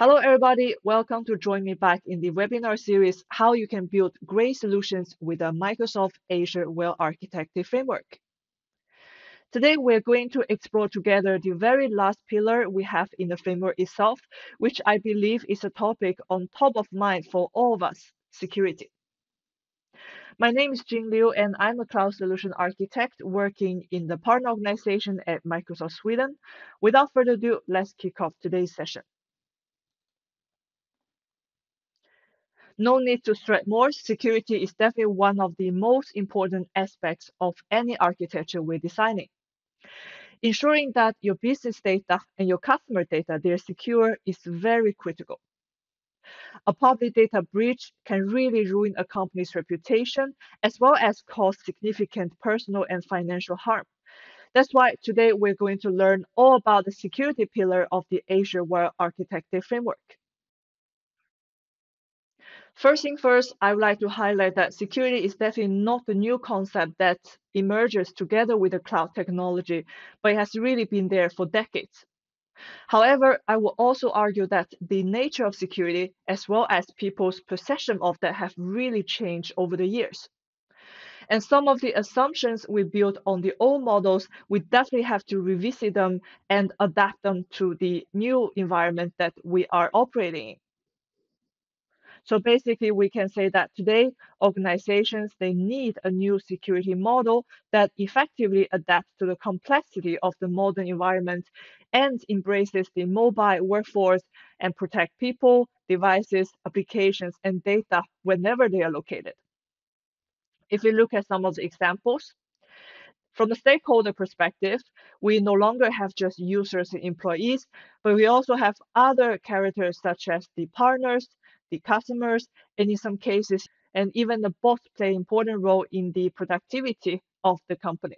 Hello, everybody. Welcome to join me back in the webinar series, How You Can Build Great Solutions with a Microsoft Azure Well-Architected Framework. Today, we're going to explore together the very last pillar we have in the framework itself, which I believe is a topic on top of mind for all of us, security. My name is Jing Liu, and I'm a cloud solution architect working in the partner organization at Microsoft Sweden. Without further ado, let's kick off today's session. No need to stress more, security is definitely one of the most important aspects of any architecture we're designing. Ensuring that your business data and your customer data they're secure is very critical. A public data breach can really ruin a company's reputation as well as cause significant personal and financial harm. That's why today we're going to learn all about the security pillar of the Azure Well Architected Framework. First thing first, I would like to highlight that security is definitely not a new concept that emerges together with the cloud technology, but it has really been there for decades. However, I will also argue that the nature of security, as well as people's perception of that, have really changed over the years. And some of the assumptions we built on the old models, we definitely have to revisit them and adapt them to the new environment that we are operating in. So basically, we can say that today, organizations, they need a new security model that effectively adapts to the complexity of the modern environment and embraces the mobile workforce and protect people, devices, applications, and data whenever they are located. If we look at some of the examples, from the stakeholder perspective, we no longer have just users and employees, but we also have other characters such as the partners, the customers, and in some cases, and even the boss play important role in the productivity of the company.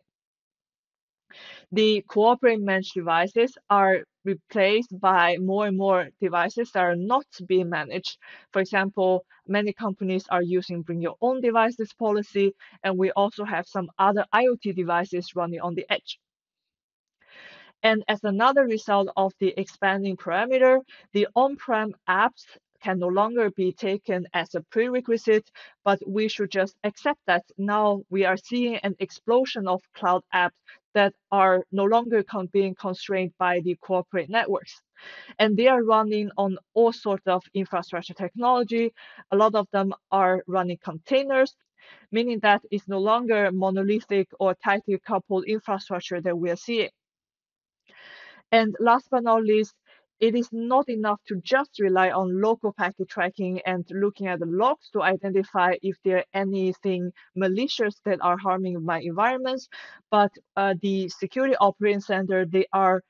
The cooperate managed devices are replaced by more and more devices that are not being managed. For example, many companies are using bring your own devices policy, and we also have some other IoT devices running on the edge. And as another result of the expanding perimeter, the on-prem apps can no longer be taken as a prerequisite, but we should just accept that now we are seeing an explosion of cloud apps that are no longer con being constrained by the corporate networks. And they are running on all sorts of infrastructure technology. A lot of them are running containers, meaning that it's no longer monolithic or tightly coupled infrastructure that we are seeing. And last but not least, it is not enough to just rely on local packet tracking and looking at the logs to identify if there are anything malicious that are harming my environments. But uh, the security operating center, they are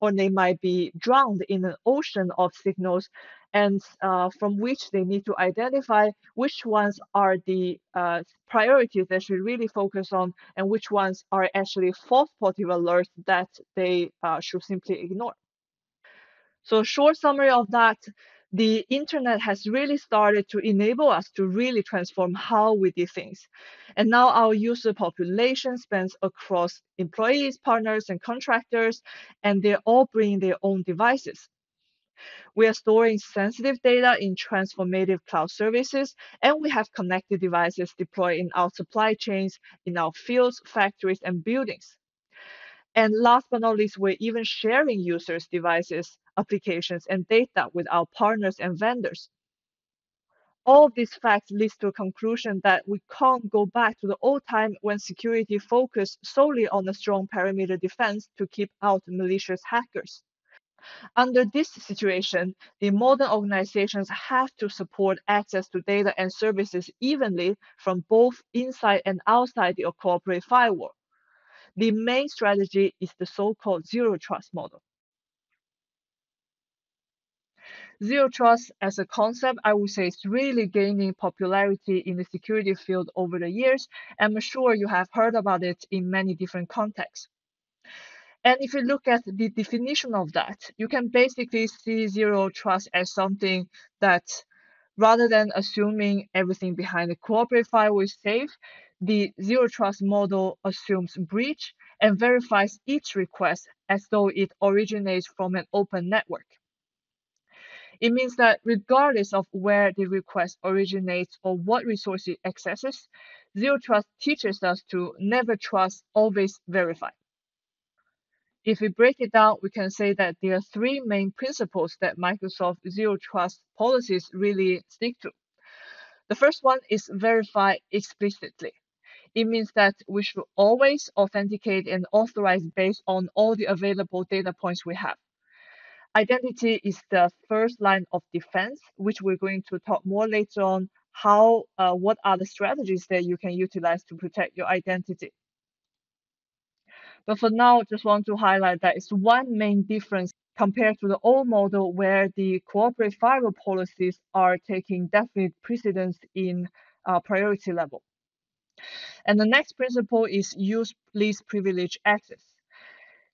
or they might be drowned in an ocean of signals and uh, from which they need to identify which ones are the uh, priorities they should really focus on and which ones are actually false positive alerts that they uh, should simply ignore. So short summary of that, the internet has really started to enable us to really transform how we do things. And now our user population spans across employees, partners, and contractors, and they're all bringing their own devices. We are storing sensitive data in transformative cloud services, and we have connected devices deployed in our supply chains, in our fields, factories, and buildings. And last but not least, we're even sharing users' devices applications, and data with our partners and vendors. All these facts lead to a conclusion that we can't go back to the old time when security focused solely on a strong perimeter defense to keep out malicious hackers. Under this situation, the modern organizations have to support access to data and services evenly from both inside and outside the corporate firewall. The main strategy is the so-called zero trust model. Zero trust as a concept, I would say, is really gaining popularity in the security field over the years. I'm sure you have heard about it in many different contexts. And if you look at the definition of that, you can basically see zero trust as something that rather than assuming everything behind the corporate firewall is safe, the zero trust model assumes breach and verifies each request as though it originates from an open network. It means that regardless of where the request originates or what resource it accesses, Zero Trust teaches us to never trust, always verify. If we break it down, we can say that there are three main principles that Microsoft Zero Trust policies really stick to. The first one is verify explicitly. It means that we should always authenticate and authorize based on all the available data points we have. Identity is the first line of defense, which we're going to talk more later on how uh, what are the strategies that you can utilize to protect your identity. But for now, just want to highlight that it's one main difference compared to the old model where the corporate firewall policies are taking definite precedence in uh, priority level. And the next principle is use least privilege access.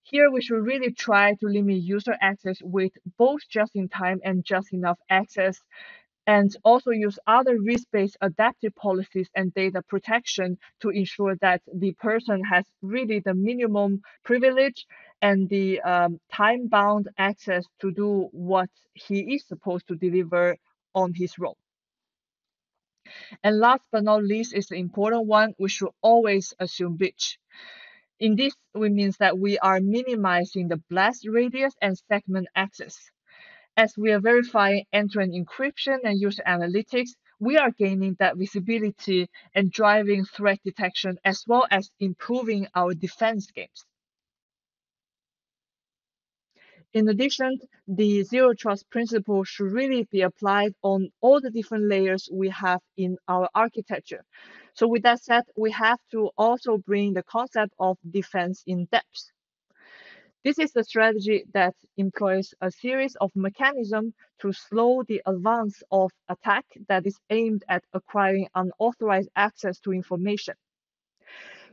Here, we should really try to limit user access with both just-in-time and just-enough access and also use other risk-based adaptive policies and data protection to ensure that the person has really the minimum privilege and the um, time-bound access to do what he is supposed to deliver on his role. And last but not least is the important one, we should always assume breach. In this, we means that we are minimizing the blast radius and segment access. As we are verifying end-to-end encryption and user analytics, we are gaining that visibility and driving threat detection as well as improving our defense games. In addition, the zero trust principle should really be applied on all the different layers we have in our architecture. So with that said, we have to also bring the concept of defense in depth. This is a strategy that employs a series of mechanisms to slow the advance of attack that is aimed at acquiring unauthorized access to information.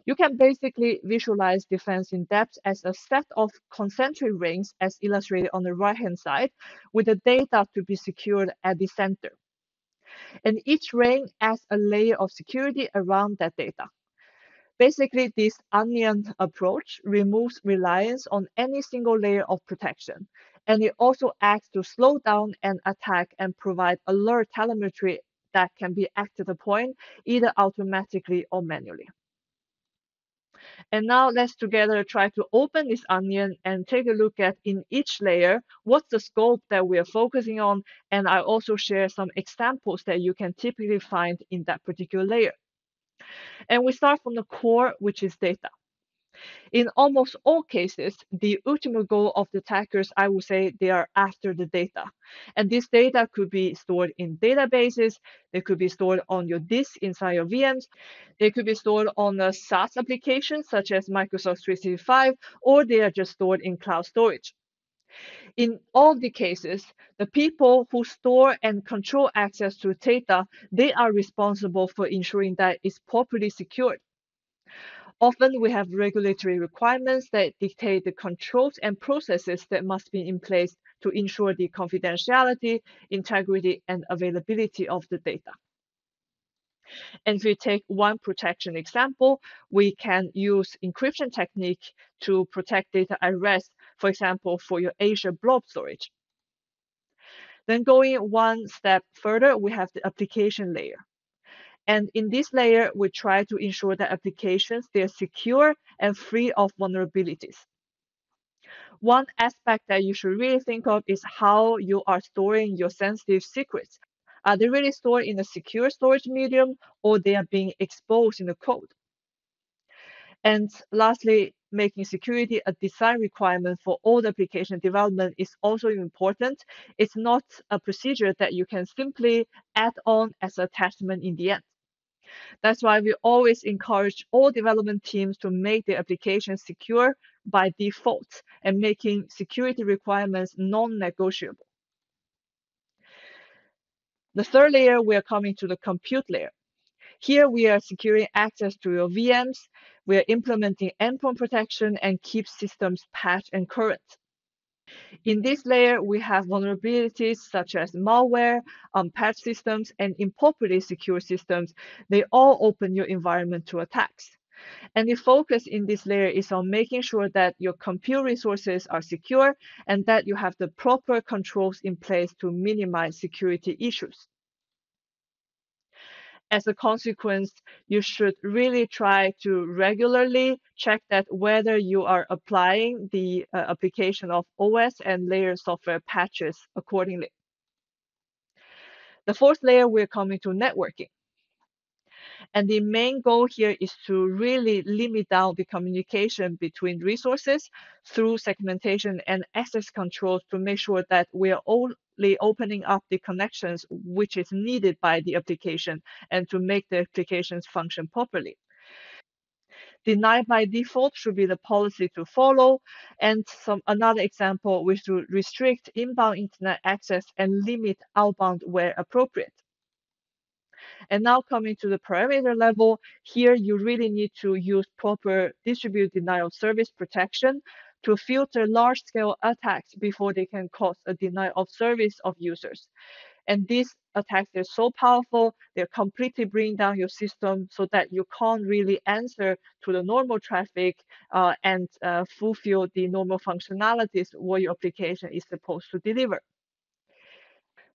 You can basically visualize defense in depth as a set of concentric rings as illustrated on the right-hand side with the data to be secured at the center. And each ring adds a layer of security around that data. Basically, this onion approach removes reliance on any single layer of protection, and it also acts to slow down an attack and provide alert telemetry that can be acted upon either automatically or manually. And now let's together try to open this onion and take a look at in each layer, what's the scope that we are focusing on. And I also share some examples that you can typically find in that particular layer. And we start from the core, which is data. In almost all cases, the ultimate goal of the attackers, I would say, they are after the data. And this data could be stored in databases, they could be stored on your disk inside your VMs, they could be stored on a SaaS application such as Microsoft 365, or they are just stored in cloud storage. In all the cases, the people who store and control access to data, they are responsible for ensuring that it's properly secured. Often we have regulatory requirements that dictate the controls and processes that must be in place to ensure the confidentiality, integrity, and availability of the data. And if we take one protection example, we can use encryption technique to protect data at rest for example, for your Azure blob storage. Then going one step further, we have the application layer. And in this layer, we try to ensure that applications, they're secure and free of vulnerabilities. One aspect that you should really think of is how you are storing your sensitive secrets. Are they really stored in a secure storage medium or they are being exposed in the code? And lastly, making security a design requirement for all the application development is also important. It's not a procedure that you can simply add on as attachment in the end. That's why we always encourage all development teams to make the application secure by default and making security requirements non-negotiable. The third layer, we are coming to the compute layer. Here we are securing access to your VMs. We are implementing endpoint protection and keep systems patched and current. In this layer, we have vulnerabilities such as malware, um, unpatched systems, and improperly secure systems. They all open your environment to attacks. And the focus in this layer is on making sure that your compute resources are secure and that you have the proper controls in place to minimize security issues. As a consequence, you should really try to regularly check that whether you are applying the uh, application of OS and layer software patches accordingly. The fourth layer, we're coming to networking. And the main goal here is to really limit down the communication between resources through segmentation and access controls to make sure that we are opening up the connections which is needed by the application and to make the applications function properly. Deny by default should be the policy to follow. And some another example, which should restrict inbound internet access and limit outbound where appropriate. And now coming to the perimeter level, here you really need to use proper distributed denial of service protection to filter large scale attacks before they can cause a denial of service of users. And these attacks are so powerful, they're completely bring down your system so that you can't really answer to the normal traffic uh, and uh, fulfill the normal functionalities what your application is supposed to deliver.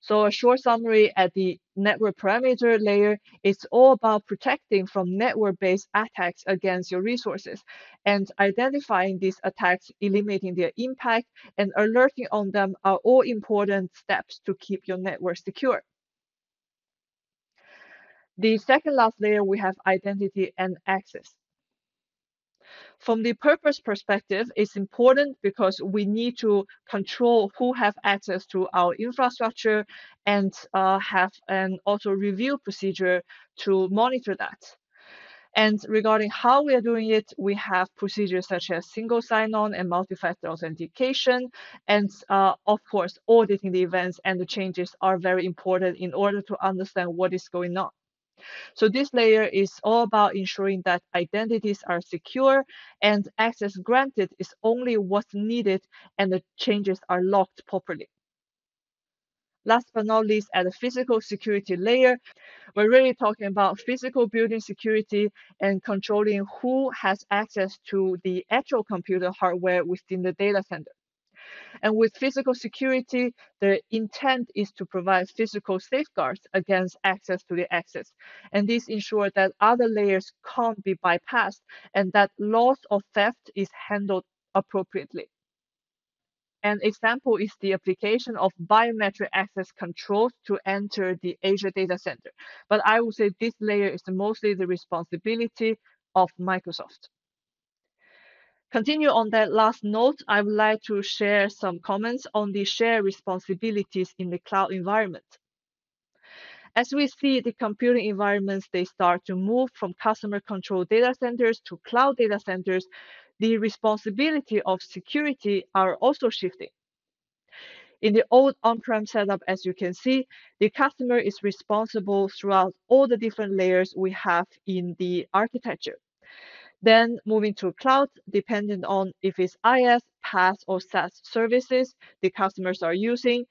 So a short summary at the network perimeter layer, it's all about protecting from network-based attacks against your resources and identifying these attacks, eliminating their impact and alerting on them are all important steps to keep your network secure. The second last layer, we have identity and access. From the purpose perspective, it's important because we need to control who have access to our infrastructure and uh, have an auto review procedure to monitor that. And regarding how we are doing it, we have procedures such as single sign-on and multi-factor authentication. And uh, of course, auditing the events and the changes are very important in order to understand what is going on. So this layer is all about ensuring that identities are secure and access granted is only what's needed and the changes are locked properly. Last but not least, at the physical security layer, we're really talking about physical building security and controlling who has access to the actual computer hardware within the data center. And with physical security, the intent is to provide physical safeguards against access to the access. And this ensures that other layers can't be bypassed and that loss or theft is handled appropriately. An example is the application of biometric access controls to enter the Azure data center. But I would say this layer is mostly the responsibility of Microsoft. Continue on that last note, I would like to share some comments on the shared responsibilities in the cloud environment. As we see the computing environments, they start to move from customer controlled data centers to cloud data centers, the responsibility of security are also shifting. In the old on-prem setup, as you can see, the customer is responsible throughout all the different layers we have in the architecture. Then moving to cloud, depending on if it's IaaS, PaaS, or SaaS services the customers are using.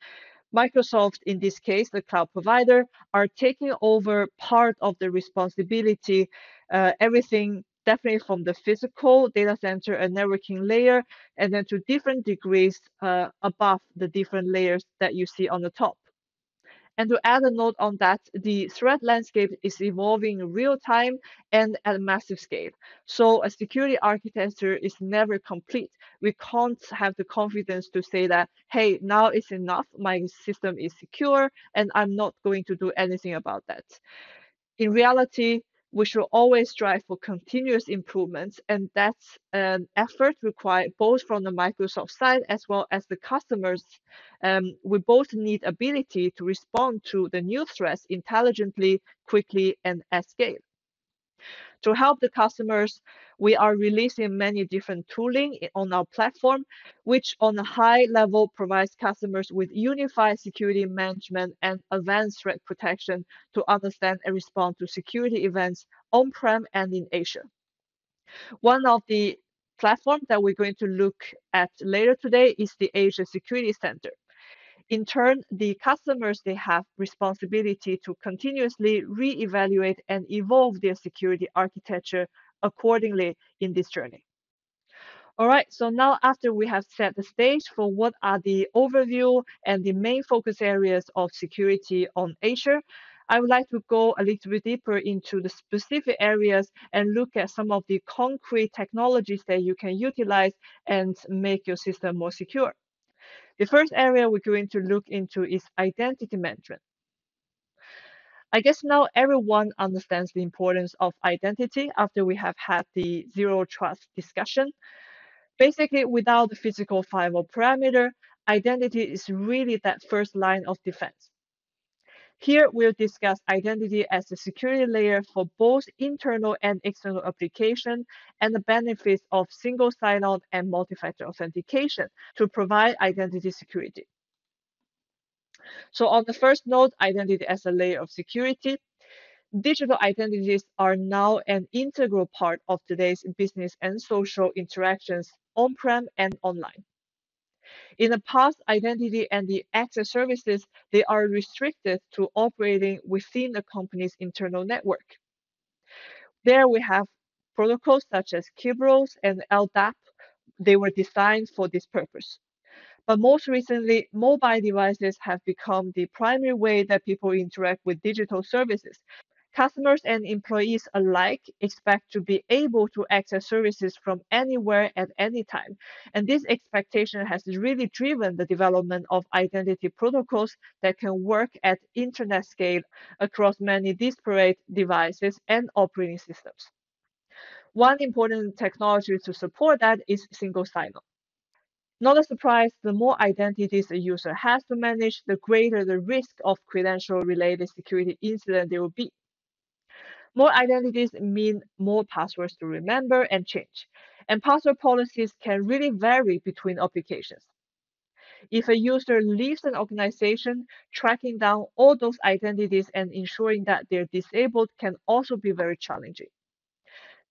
Microsoft, in this case, the cloud provider, are taking over part of the responsibility, uh, everything definitely from the physical data center and networking layer, and then to different degrees uh, above the different layers that you see on the top. And to add a note on that, the threat landscape is evolving in real time and at a massive scale. So a security architecture is never complete. We can't have the confidence to say that, hey, now it's enough, my system is secure, and I'm not going to do anything about that. In reality, we should always strive for continuous improvements, and that's an effort required both from the Microsoft side as well as the customers. Um, we both need ability to respond to the new threats intelligently, quickly, and at scale. To help the customers, we are releasing many different tooling on our platform, which on a high level provides customers with unified security management and advanced threat protection to understand and respond to security events on-prem and in Azure. One of the platforms that we're going to look at later today is the Azure Security Center. In turn, the customers, they have responsibility to continuously re-evaluate and evolve their security architecture accordingly in this journey. All right, so now after we have set the stage for what are the overview and the main focus areas of security on Azure, I would like to go a little bit deeper into the specific areas and look at some of the concrete technologies that you can utilize and make your system more secure. The first area we're going to look into is identity management. I guess now everyone understands the importance of identity after we have had the zero trust discussion. Basically, without the physical firewall perimeter, identity is really that first line of defense. Here, we'll discuss identity as a security layer for both internal and external application and the benefits of single sign-on and multi-factor authentication to provide identity security. So on the first note, identity as a layer of security, digital identities are now an integral part of today's business and social interactions on-prem and online. In the past, identity and the access services, they are restricted to operating within the company's internal network. There we have protocols such as Kerberos and LDAP. They were designed for this purpose. But most recently, mobile devices have become the primary way that people interact with digital services. Customers and employees alike expect to be able to access services from anywhere at any time. And this expectation has really driven the development of identity protocols that can work at internet scale across many disparate devices and operating systems. One important technology to support that is single sign-on. Not a surprise, the more identities a user has to manage, the greater the risk of credential-related security incident there will be. More identities mean more passwords to remember and change, and password policies can really vary between applications. If a user leaves an organization, tracking down all those identities and ensuring that they're disabled can also be very challenging.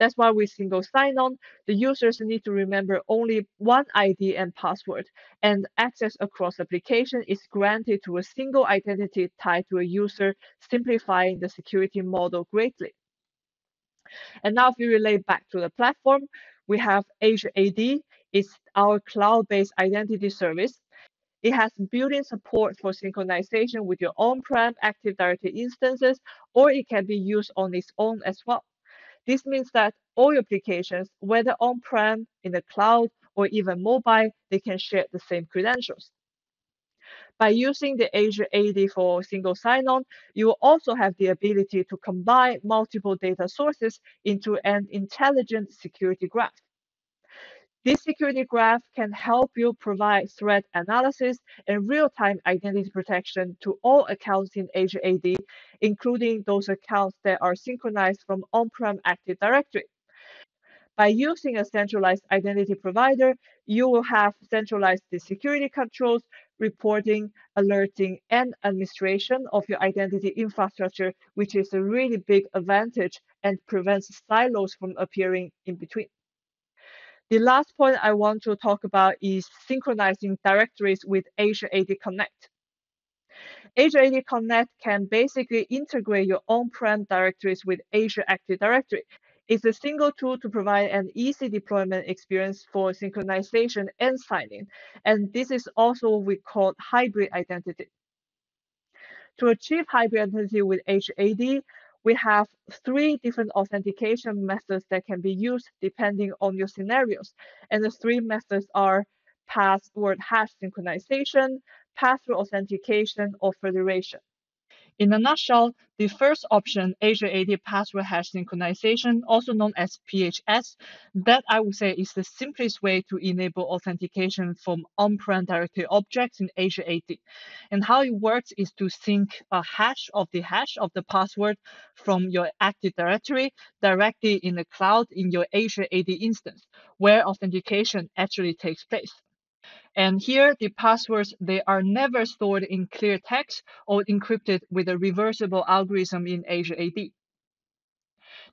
That's why with single sign-on, the users need to remember only one ID and password, and access across application is granted to a single identity tied to a user, simplifying the security model greatly. And now if we relate back to the platform, we have Azure AD. It's our cloud-based identity service. It has built-in support for synchronization with your on-prem Active Directory instances, or it can be used on its own as well. This means that all applications, whether on-prem, in the cloud, or even mobile, they can share the same credentials. By using the Azure AD for single sign-on, you will also have the ability to combine multiple data sources into an intelligent security graph. This security graph can help you provide threat analysis and real-time identity protection to all accounts in Azure AD, including those accounts that are synchronized from on-prem Active Directory. By using a centralized identity provider, you will have centralized security controls, reporting, alerting, and administration of your identity infrastructure, which is a really big advantage and prevents silos from appearing in between. The last point I want to talk about is synchronizing directories with Azure AD Connect. Azure AD Connect can basically integrate your on-prem directories with Azure Active Directory. It's a single tool to provide an easy deployment experience for synchronization and signing. And this is also what we call hybrid identity. To achieve hybrid identity with Azure AD, we have three different authentication methods that can be used depending on your scenarios. And the three methods are password hash synchronization, pass-through authentication, or federation. In a nutshell, the first option, Azure AD Password Hash Synchronization, also known as PHS, that I would say is the simplest way to enable authentication from on-prem directory objects in Azure AD. And how it works is to sync a hash of the hash of the password from your Active Directory directly in the cloud in your Azure AD instance, where authentication actually takes place. And here, the passwords, they are never stored in clear text or encrypted with a reversible algorithm in Azure AD.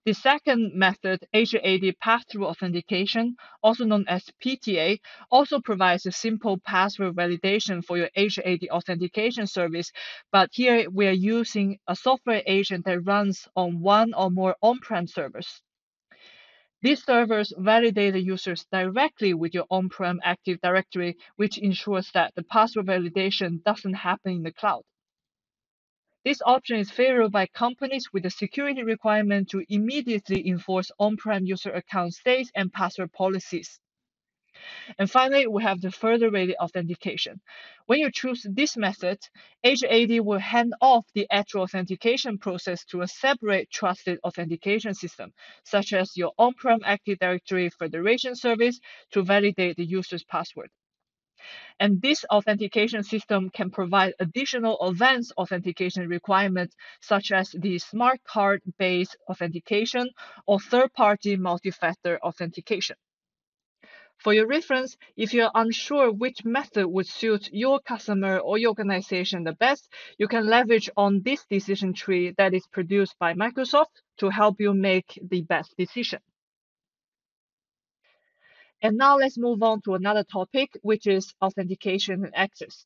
The second method, Azure AD Pass-Through Authentication, also known as PTA, also provides a simple password validation for your Azure AD authentication service. But here we are using a software agent that runs on one or more on-prem servers. These servers validate the users directly with your on-prem Active Directory, which ensures that the password validation doesn't happen in the cloud. This option is favored by companies with a security requirement to immediately enforce on-prem user account states and password policies. And finally, we have the federated authentication. When you choose this method, Azure AD will hand off the actual authentication process to a separate trusted authentication system, such as your on-prem Active Directory Federation service to validate the user's password. And this authentication system can provide additional advanced authentication requirements, such as the smart card based authentication or third party multi factor authentication. For your reference, if you're unsure which method would suit your customer or your organization the best, you can leverage on this decision tree that is produced by Microsoft to help you make the best decision. And now let's move on to another topic, which is authentication and access.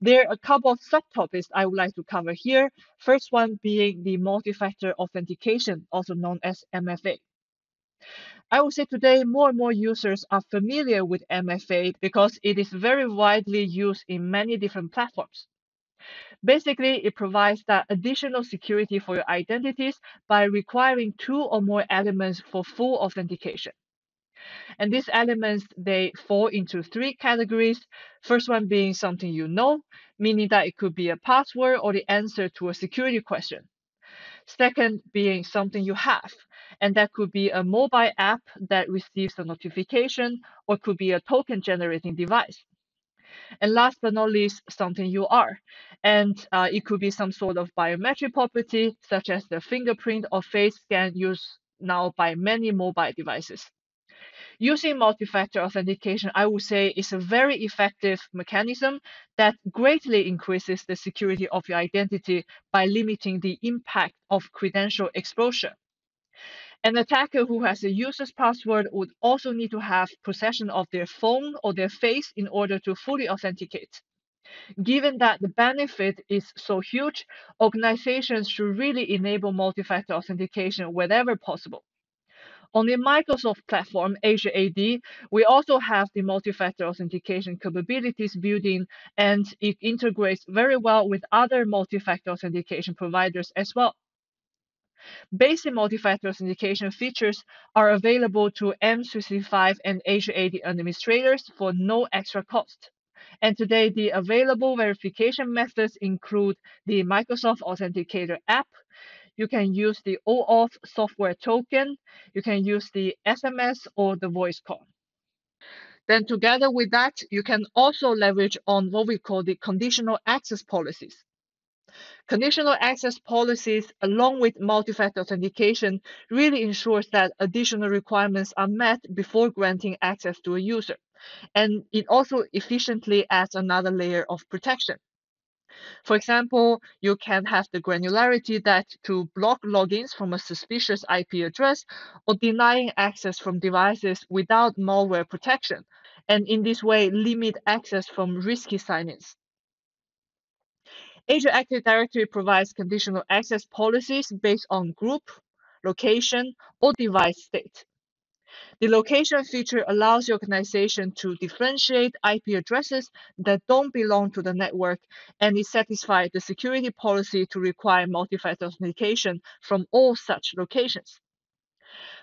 There are a couple of subtopics I would like to cover here. First one being the multi-factor authentication, also known as MFA. I would say today more and more users are familiar with MFA because it is very widely used in many different platforms. Basically, it provides that additional security for your identities by requiring two or more elements for full authentication. And these elements, they fall into three categories. First one being something you know, meaning that it could be a password or the answer to a security question. Second being something you have, and that could be a mobile app that receives a notification or could be a token generating device. And last but not least, something you are. And uh, it could be some sort of biometric property, such as the fingerprint or face scan used now by many mobile devices. Using multi-factor authentication, I would say, is a very effective mechanism that greatly increases the security of your identity by limiting the impact of credential exposure. An attacker who has a user's password would also need to have possession of their phone or their face in order to fully authenticate. Given that the benefit is so huge, organizations should really enable multi-factor authentication wherever possible. On the Microsoft platform, Azure AD, we also have the multi-factor authentication capabilities built in, and it integrates very well with other multi-factor authentication providers as well. Basic multi-factor authentication features are available to M365 and Azure AD administrators for no extra cost. And today, the available verification methods include the Microsoft Authenticator app, you can use the OAuth software token. You can use the SMS or the voice call. Then together with that, you can also leverage on what we call the conditional access policies. Conditional access policies, along with multi-factor authentication, really ensures that additional requirements are met before granting access to a user. And it also efficiently adds another layer of protection. For example, you can have the granularity that to block logins from a suspicious IP address or denying access from devices without malware protection, and in this way limit access from risky sign-ins. Azure Active Directory provides conditional access policies based on group, location, or device state. The location feature allows your organization to differentiate IP addresses that don't belong to the network, and it satisfies the security policy to require multi-factor authentication from all such locations.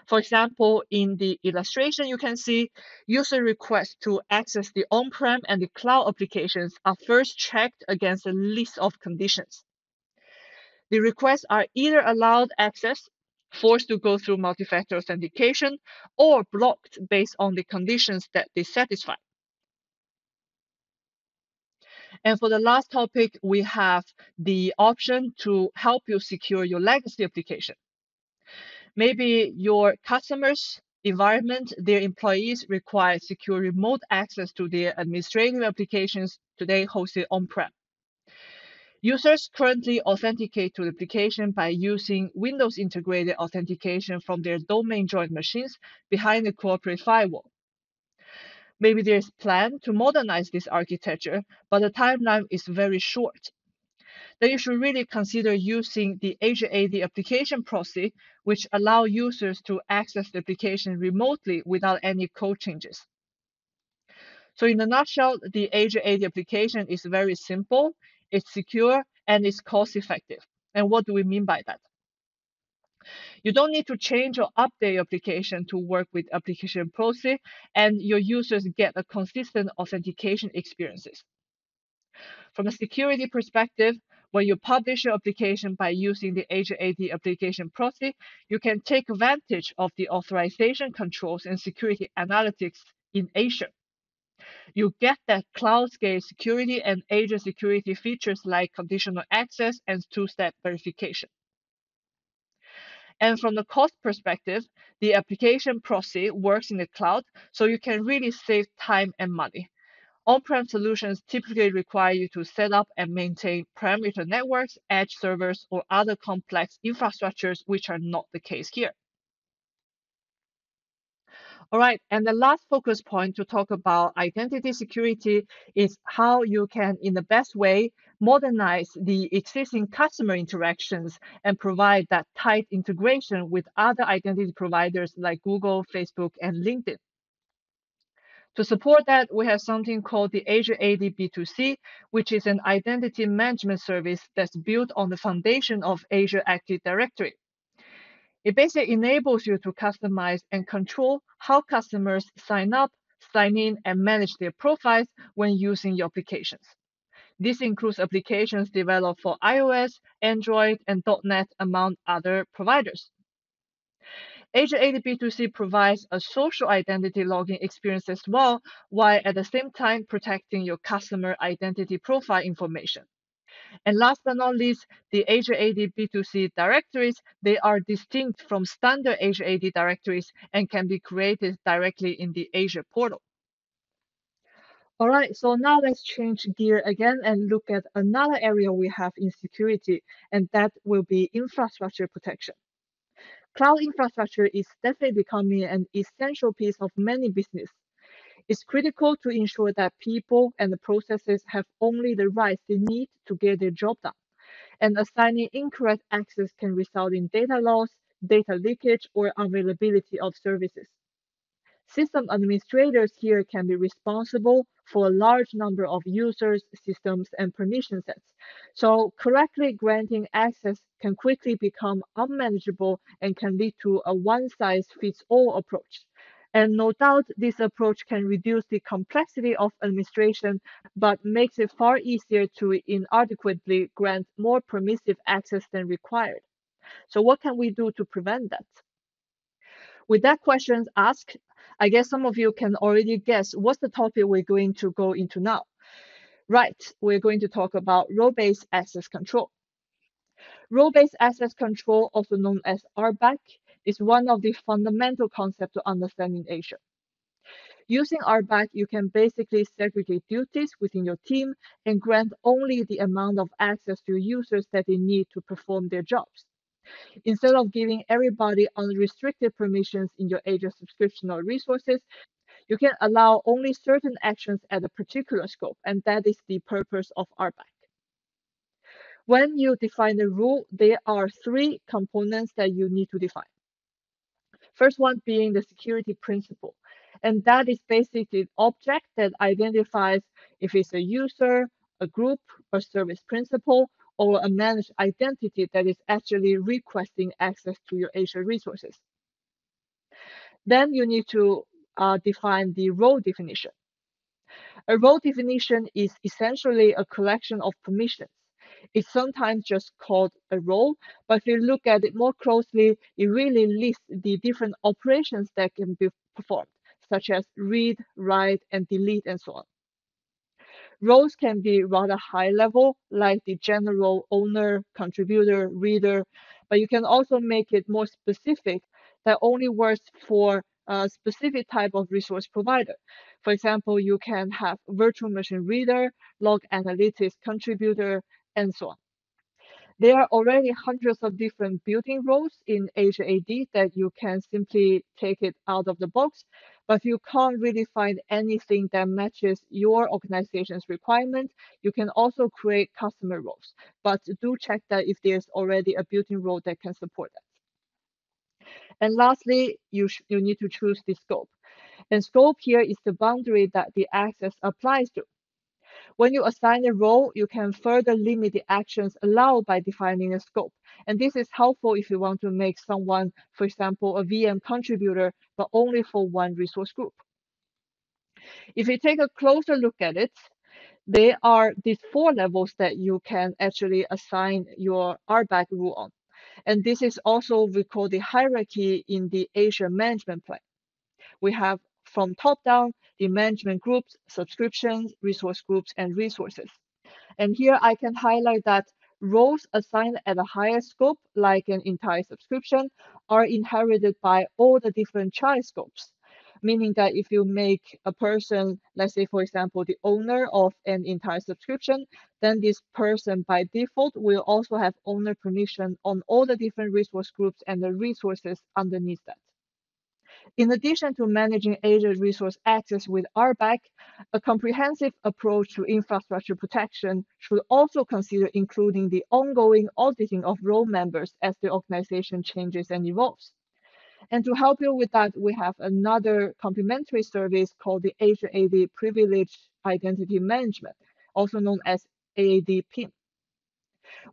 For example, in the illustration, you can see user requests to access the on-prem and the cloud applications are first checked against a list of conditions. The requests are either allowed access forced to go through multi-factor authentication, or blocked based on the conditions that they satisfy. And for the last topic, we have the option to help you secure your legacy application. Maybe your customers' environment, their employees require secure remote access to their administrative applications today hosted on-prem. Users currently authenticate to the application by using Windows integrated authentication from their domain joined machines behind the corporate firewall. Maybe there's plan to modernize this architecture, but the timeline is very short. then you should really consider using the Azure AD application proxy, which allow users to access the application remotely without any code changes. So in a nutshell, the Azure AD application is very simple, it's secure, and it's cost effective. And what do we mean by that? You don't need to change or update your application to work with application proxy, and your users get a consistent authentication experiences. From a security perspective, when you publish your application by using the Azure AD application proxy, you can take advantage of the authorization controls and security analytics in Azure. You get that cloud scale security and Azure security features like conditional access and two-step verification. And from the cost perspective, the application proxy works in the cloud, so you can really save time and money. On-prem solutions typically require you to set up and maintain perimeter networks, edge servers, or other complex infrastructures, which are not the case here. All right, and the last focus point to talk about identity security is how you can, in the best way, modernize the existing customer interactions and provide that tight integration with other identity providers like Google, Facebook, and LinkedIn. To support that, we have something called the Azure AD B2C, which is an identity management service that's built on the foundation of Azure Active Directory. It basically enables you to customize and control how customers sign up, sign in, and manage their profiles when using your applications. This includes applications developed for iOS, Android, and .NET, among other providers. Azure AD B2C provides a social identity login experience as well, while at the same time protecting your customer identity profile information. And last but not least, the Azure AD B2C directories, they are distinct from standard Azure AD directories and can be created directly in the Azure portal. All right, so now let's change gear again and look at another area we have in security, and that will be infrastructure protection. Cloud infrastructure is definitely becoming an essential piece of many business. It's critical to ensure that people and the processes have only the rights they need to get their job done. And assigning incorrect access can result in data loss, data leakage, or unavailability of services. System administrators here can be responsible for a large number of users, systems, and permission sets. So correctly granting access can quickly become unmanageable and can lead to a one-size-fits-all approach. And no doubt this approach can reduce the complexity of administration, but makes it far easier to inadequately grant more permissive access than required. So what can we do to prevent that? With that question asked, I guess some of you can already guess what's the topic we're going to go into now. Right, we're going to talk about role-based access control. Role-based access control, also known as RBAC, is one of the fundamental concepts to understanding Azure. Using RBAC, you can basically segregate duties within your team and grant only the amount of access to users that they need to perform their jobs. Instead of giving everybody unrestricted permissions in your Azure subscription or resources, you can allow only certain actions at a particular scope, and that is the purpose of RBAC. When you define a rule, there are three components that you need to define. First one being the security principal, and that is basically object that identifies if it's a user, a group, a service principal, or a managed identity that is actually requesting access to your Azure resources. Then you need to uh, define the role definition. A role definition is essentially a collection of permissions. It's sometimes just called a role, but if you look at it more closely, it really lists the different operations that can be performed, such as read, write, and delete, and so on. Roles can be rather high level, like the general owner, contributor, reader, but you can also make it more specific that only works for a specific type of resource provider. For example, you can have virtual machine reader, log analytics contributor, and so on. There are already hundreds of different built-in roles in Azure AD that you can simply take it out of the box, but you can't really find anything that matches your organization's requirement, you can also create customer roles. But do check that if there's already a built-in role that can support that. And lastly, you, you need to choose the scope. And scope here is the boundary that the access applies to. When you assign a role, you can further limit the actions allowed by defining a scope. And this is helpful if you want to make someone, for example, a VM contributor, but only for one resource group. If you take a closer look at it, there are these four levels that you can actually assign your RBAC rule on. And this is also we call the hierarchy in the Azure management plan. We have from top down, the management groups, subscriptions, resource groups, and resources. And here I can highlight that roles assigned at a higher scope, like an entire subscription, are inherited by all the different child scopes. Meaning that if you make a person, let's say, for example, the owner of an entire subscription, then this person by default will also have owner permission on all the different resource groups and the resources underneath that. In addition to managing Azure resource access with RBAC, a comprehensive approach to infrastructure protection should also consider including the ongoing auditing of role members as the organization changes and evolves. And to help you with that, we have another complementary service called the Azure AD Privileged Identity Management, also known as AAD PIM.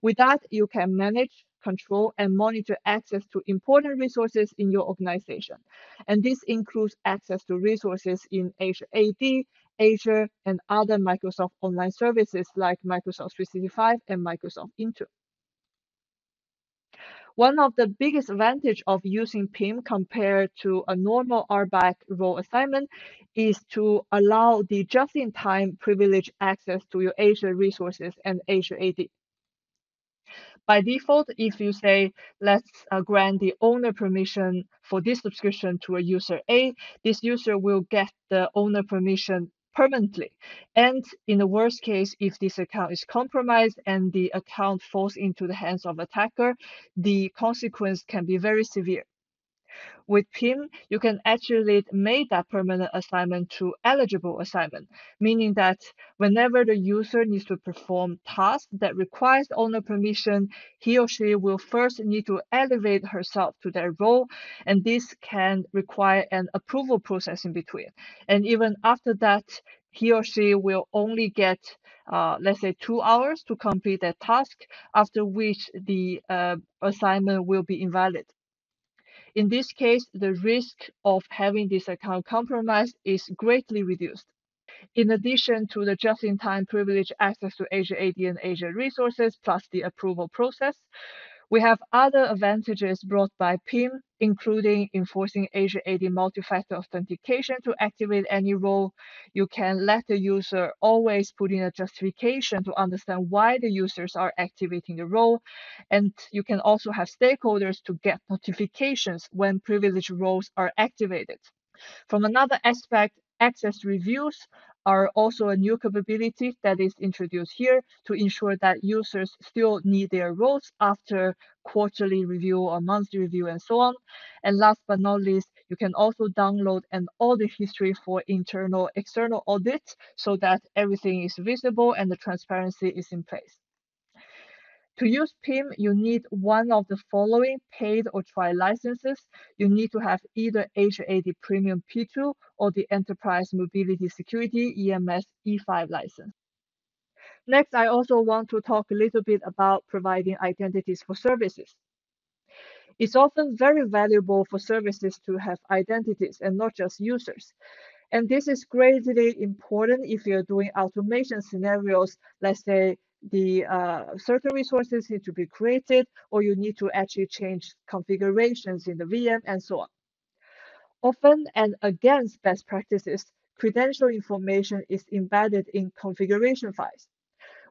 With that, you can manage, control, and monitor access to important resources in your organization. And this includes access to resources in Azure AD, Azure, and other Microsoft online services like Microsoft 365 and Microsoft Intune. One of the biggest advantage of using PIM compared to a normal RBAC role assignment is to allow the just-in-time privileged access to your Azure resources and Azure AD. By default, if you say, let's uh, grant the owner permission for this subscription to a user A, this user will get the owner permission permanently. And in the worst case, if this account is compromised and the account falls into the hands of attacker, the consequence can be very severe. With PIM, you can actually make that permanent assignment to eligible assignment, meaning that whenever the user needs to perform tasks that requires owner permission, he or she will first need to elevate herself to that role, and this can require an approval process in between. And even after that, he or she will only get uh, let's say two hours to complete that task, after which the uh, assignment will be invalid. In this case, the risk of having this account compromised is greatly reduced. In addition to the just-in-time privileged access to Azure AD and Azure resources, plus the approval process, we have other advantages brought by PIM, including enforcing Azure AD multi-factor authentication to activate any role. You can let the user always put in a justification to understand why the users are activating the role. And you can also have stakeholders to get notifications when privileged roles are activated. From another aspect, access reviews are also a new capability that is introduced here to ensure that users still need their roles after quarterly review or monthly review and so on. And last but not least, you can also download an audit history for internal, external audits so that everything is visible and the transparency is in place. To use PIM, you need one of the following paid or trial licenses. You need to have either Azure AD Premium P2 or the Enterprise Mobility Security EMS E5 license. Next, I also want to talk a little bit about providing identities for services. It's often very valuable for services to have identities and not just users. And this is greatly important if you're doing automation scenarios, let's say the uh, certain resources need to be created or you need to actually change configurations in the VM and so on. Often and against best practices, credential information is embedded in configuration files.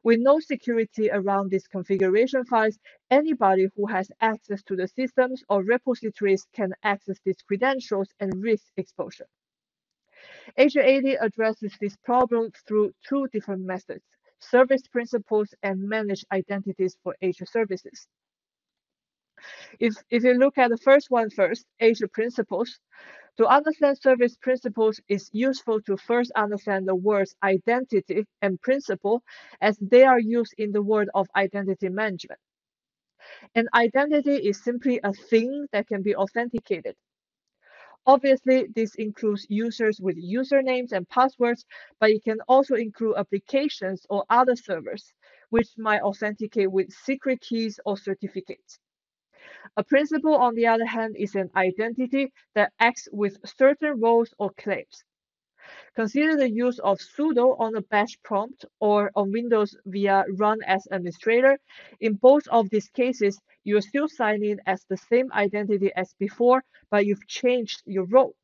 With no security around these configuration files, anybody who has access to the systems or repositories can access these credentials and risk exposure. Azure AD addresses this problem through two different methods service principals, and managed identities for Azure services. If, if you look at the first one first, Azure principals, to understand service principals is useful to first understand the words identity and principal as they are used in the world of identity management. An identity is simply a thing that can be authenticated. Obviously, this includes users with usernames and passwords, but it can also include applications or other servers, which might authenticate with secret keys or certificates. A principal, on the other hand, is an identity that acts with certain roles or claims. Consider the use of sudo on a bash prompt or on Windows via run as administrator. In both of these cases, you are still signing in as the same identity as before, but you've changed your role.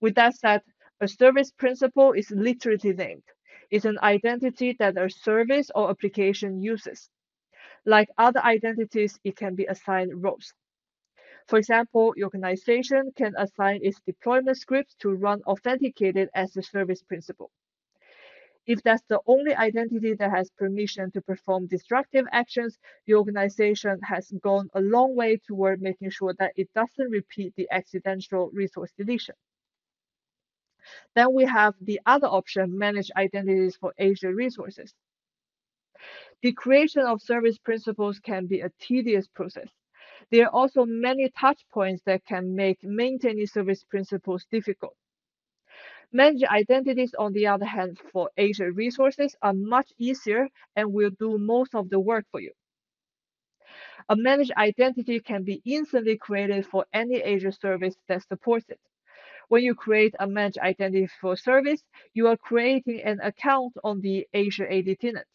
With that said, a service principal is literally named. It's an identity that a service or application uses. Like other identities, it can be assigned roles. For example, your organization can assign its deployment scripts to run authenticated as a service principal. If that's the only identity that has permission to perform destructive actions, the organization has gone a long way toward making sure that it doesn't repeat the accidental resource deletion. Then we have the other option, manage identities for Azure resources. The creation of service principals can be a tedious process. There are also many touch points that can make maintaining service principals difficult. Managed identities, on the other hand, for Azure resources are much easier and will do most of the work for you. A managed identity can be instantly created for any Azure service that supports it. When you create a managed identity for service, you are creating an account on the Azure AD tenant,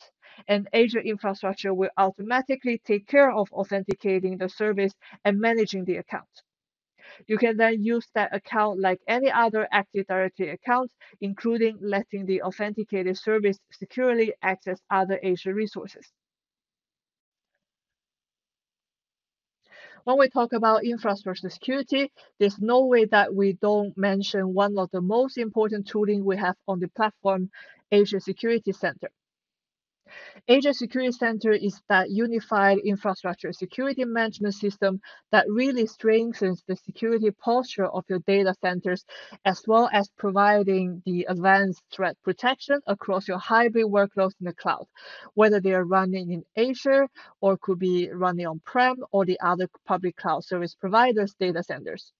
and Azure infrastructure will automatically take care of authenticating the service and managing the account. You can then use that account like any other Active Directory account, including letting the authenticated service securely access other Azure resources. When we talk about infrastructure security, there's no way that we don't mention one of the most important tooling we have on the platform, Azure Security Center. Azure Security Center is that unified infrastructure security management system that really strengthens the security posture of your data centers, as well as providing the advanced threat protection across your hybrid workloads in the cloud, whether they are running in Azure or could be running on-prem or the other public cloud service providers' data centers.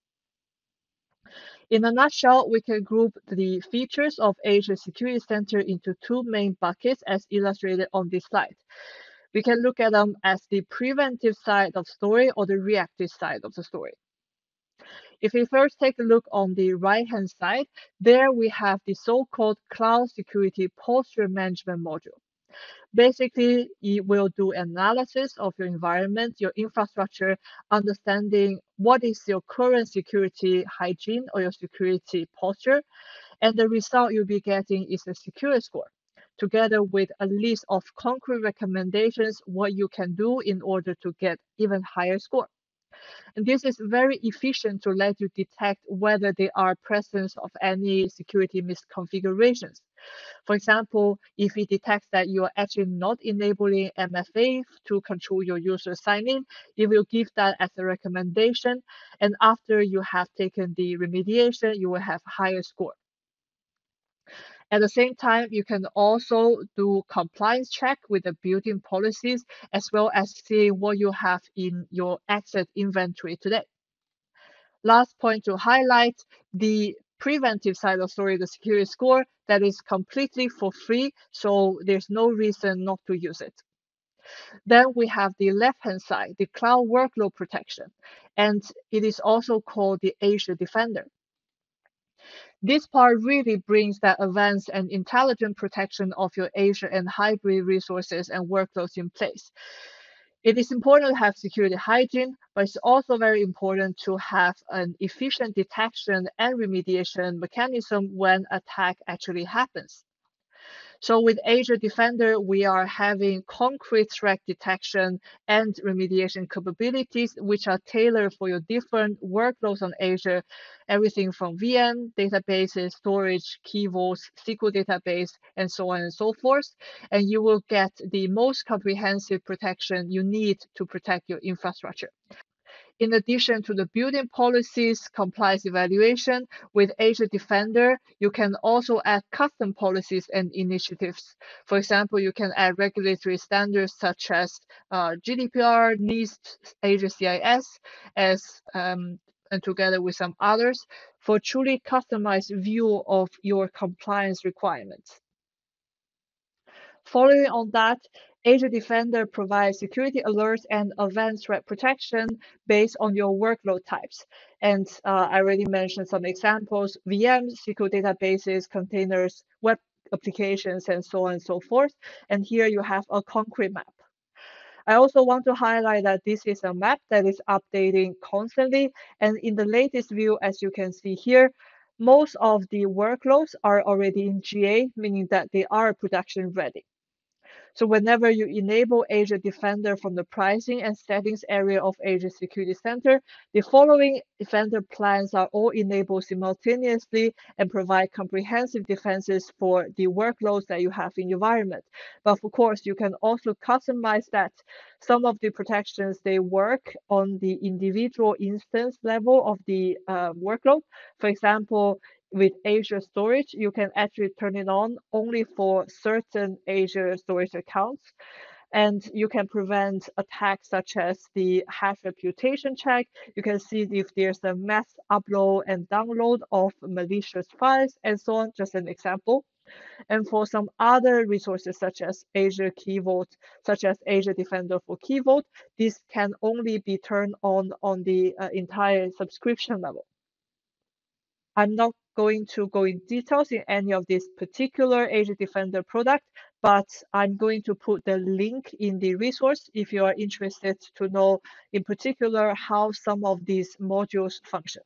In a nutshell, we can group the features of Azure Security Center into two main buckets as illustrated on this slide. We can look at them as the preventive side of the story or the reactive side of the story. If we first take a look on the right-hand side, there we have the so-called Cloud Security Posture Management module. Basically, it will do analysis of your environment, your infrastructure, understanding what is your current security hygiene or your security posture. And the result you'll be getting is a security score, together with a list of concrete recommendations what you can do in order to get even higher score. And this is very efficient to let you detect whether there are presence of any security misconfigurations. For example, if it detects that you are actually not enabling MFA to control your user sign-in, it will give that as a recommendation. And after you have taken the remediation, you will have higher score. At the same time, you can also do compliance check with the built-in policies, as well as see what you have in your asset inventory today. Last point to highlight, the preventive side of story, the security score, that is completely for free, so there's no reason not to use it. Then we have the left-hand side, the cloud workload protection, and it is also called the Azure Defender. This part really brings that advanced and intelligent protection of your Azure and hybrid resources and workloads in place. It is important to have security hygiene, but it's also very important to have an efficient detection and remediation mechanism when attack actually happens. So with Azure Defender, we are having concrete threat detection and remediation capabilities, which are tailored for your different workloads on Azure, everything from VM, databases, storage, key vaults, SQL database, and so on and so forth. And you will get the most comprehensive protection you need to protect your infrastructure. In addition to the building policies compliance evaluation, with Azure Defender, you can also add custom policies and initiatives. For example, you can add regulatory standards such as uh, GDPR, NIST, Azure CIS, as um, and together with some others for truly customized view of your compliance requirements. Following on that, Azure Defender provides security alerts and advanced threat protection based on your workload types. And uh, I already mentioned some examples, VMs, SQL databases, containers, web applications, and so on and so forth. And here you have a concrete map. I also want to highlight that this is a map that is updating constantly. And in the latest view, as you can see here, most of the workloads are already in GA, meaning that they are production ready. So whenever you enable Azure Defender from the pricing and settings area of Azure Security Center, the following Defender plans are all enabled simultaneously and provide comprehensive defenses for the workloads that you have in your environment. But of course, you can also customize that. Some of the protections, they work on the individual instance level of the uh, workload. For example, with Azure Storage, you can actually turn it on only for certain Azure Storage accounts. And you can prevent attacks such as the hash reputation check. You can see if there's a mass upload and download of malicious files and so on, just an example. And for some other resources such as Azure Key Vault, such as Azure Defender for Key Vault, this can only be turned on on the uh, entire subscription level. I'm not going to go in details in any of this particular Azure Defender product, but I'm going to put the link in the resource if you are interested to know in particular how some of these modules function.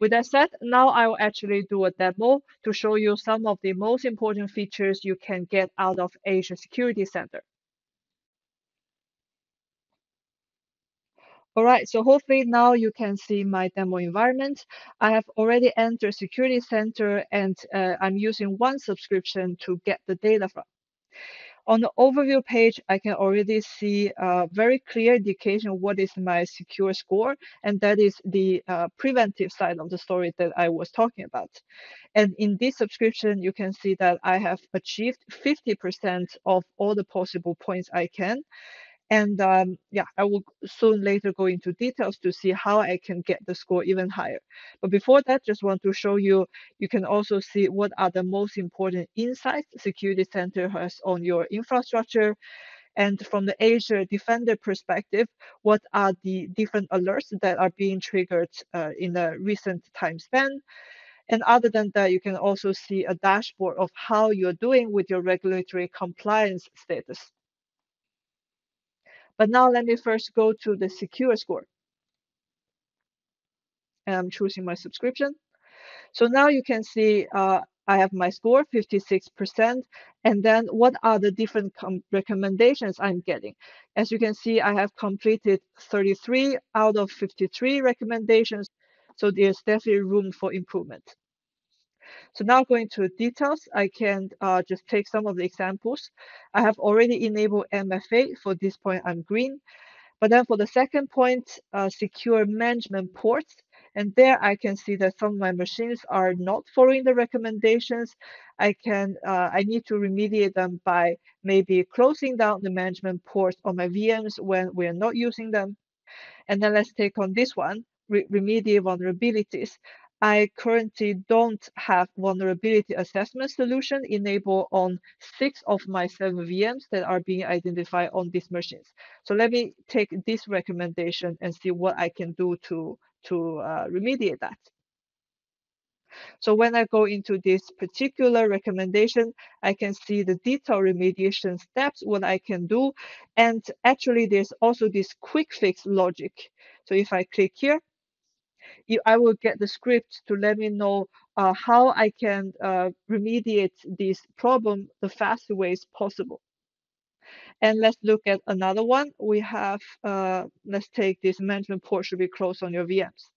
With that said, now I will actually do a demo to show you some of the most important features you can get out of Azure Security Center. All right, so hopefully now you can see my demo environment. I have already entered Security Center and uh, I'm using one subscription to get the data from. On the overview page, I can already see a very clear indication what is my secure score, and that is the uh, preventive side of the story that I was talking about. And in this subscription, you can see that I have achieved 50% of all the possible points I can. And um, yeah, I will soon later go into details to see how I can get the score even higher. But before that, just want to show you, you can also see what are the most important insights Security Center has on your infrastructure. And from the Azure Defender perspective, what are the different alerts that are being triggered uh, in the recent time span? And other than that, you can also see a dashboard of how you're doing with your regulatory compliance status. But now let me first go to the secure score. And I'm choosing my subscription. So now you can see uh, I have my score 56%. And then what are the different recommendations I'm getting? As you can see, I have completed 33 out of 53 recommendations. So there's definitely room for improvement. So now going to details, I can uh, just take some of the examples. I have already enabled MFA. For this point, I'm green. But then for the second point, uh, secure management ports. And there I can see that some of my machines are not following the recommendations. I can uh, I need to remediate them by maybe closing down the management ports on my VMs when we're not using them. And then let's take on this one, re remediate vulnerabilities. I currently don't have vulnerability assessment solution enabled on six of my seven VMs that are being identified on these machines. So let me take this recommendation and see what I can do to, to uh, remediate that. So when I go into this particular recommendation, I can see the detailed remediation steps, what I can do. And actually, there's also this quick fix logic. So if I click here, I will get the script to let me know uh, how I can uh, remediate this problem the fastest ways possible. And let's look at another one. We have, uh, let's take this management port should be closed on your VMs.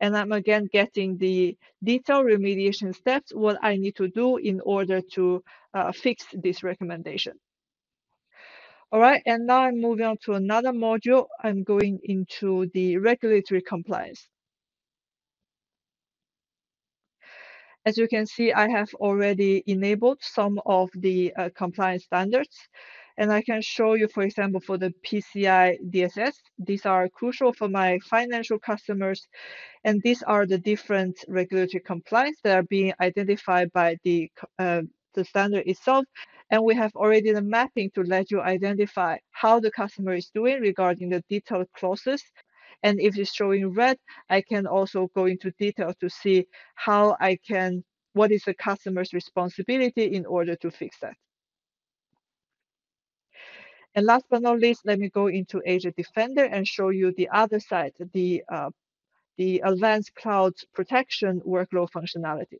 And I'm again getting the detailed remediation steps, what I need to do in order to uh, fix this recommendation. All right, and now I'm moving on to another module. I'm going into the regulatory compliance. As you can see, I have already enabled some of the uh, compliance standards. And I can show you, for example, for the PCI DSS, these are crucial for my financial customers. And these are the different regulatory compliance that are being identified by the, uh, the standard itself. And we have already the mapping to let you identify how the customer is doing regarding the detailed clauses. And if it's showing red, I can also go into detail to see how I can, what is the customer's responsibility in order to fix that. And last but not least, let me go into Azure Defender and show you the other side, the, uh, the advanced cloud protection workload functionality.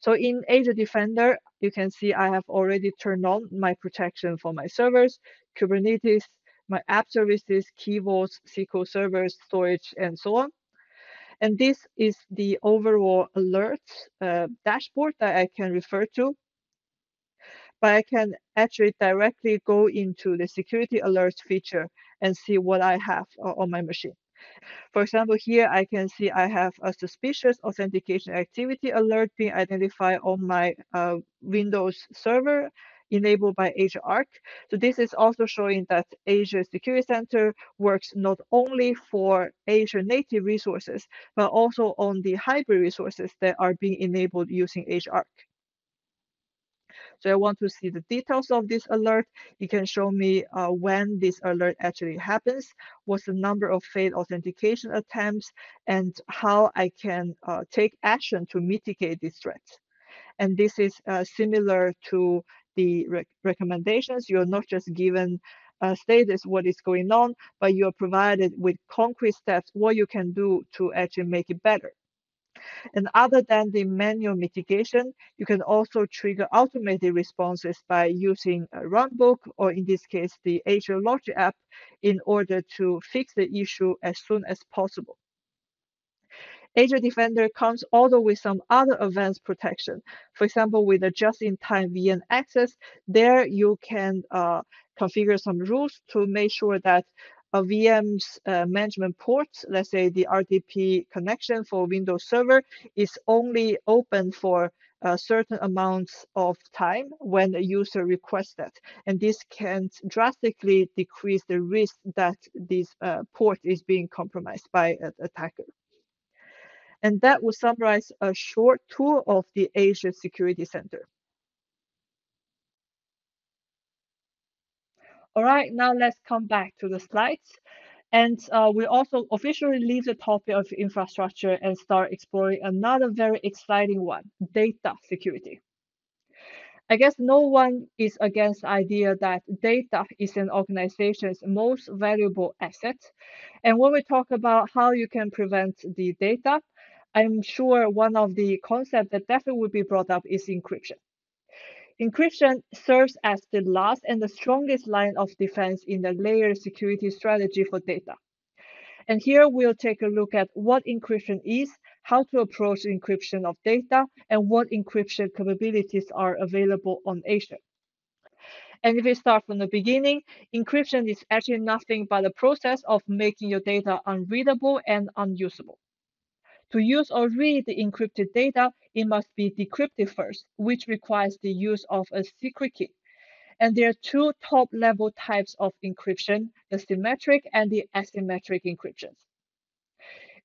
So in Azure Defender, you can see I have already turned on my protection for my servers, Kubernetes, my app services, Key Vaults, SQL servers, storage, and so on. And this is the overall alert uh, dashboard that I can refer to but I can actually directly go into the security alerts feature and see what I have uh, on my machine. For example, here I can see I have a suspicious authentication activity alert being identified on my uh, Windows server enabled by Azure Arc. So this is also showing that Azure Security Center works not only for Azure native resources, but also on the hybrid resources that are being enabled using Azure Arc. So I want to see the details of this alert. You can show me uh, when this alert actually happens, what's the number of failed authentication attempts, and how I can uh, take action to mitigate this threat. And this is uh, similar to the rec recommendations. You're not just given a status what is going on, but you're provided with concrete steps what you can do to actually make it better. And other than the manual mitigation, you can also trigger automated responses by using a runbook, or in this case, the Azure Logic app, in order to fix the issue as soon as possible. Azure Defender comes also with some other advanced protection. For example, with the just-in-time VM access, there you can uh, configure some rules to make sure that a VM's uh, management port, let's say the RDP connection for Windows Server, is only open for a certain amounts of time when a user requests that. And this can drastically decrease the risk that this uh, port is being compromised by an attacker. And that will summarize a short tour of the Azure Security Center. All right, now let's come back to the slides. And uh, we also officially leave the topic of infrastructure and start exploring another very exciting one, data security. I guess no one is against the idea that data is an organization's most valuable asset. And when we talk about how you can prevent the data, I'm sure one of the concepts that definitely will be brought up is encryption. Encryption serves as the last and the strongest line of defense in the layered security strategy for data. And here we'll take a look at what encryption is, how to approach encryption of data, and what encryption capabilities are available on Azure. And if we start from the beginning, encryption is actually nothing but the process of making your data unreadable and unusable. To use or read the encrypted data, it must be decrypted first, which requires the use of a secret key. And there are two top level types of encryption, the symmetric and the asymmetric encryptions.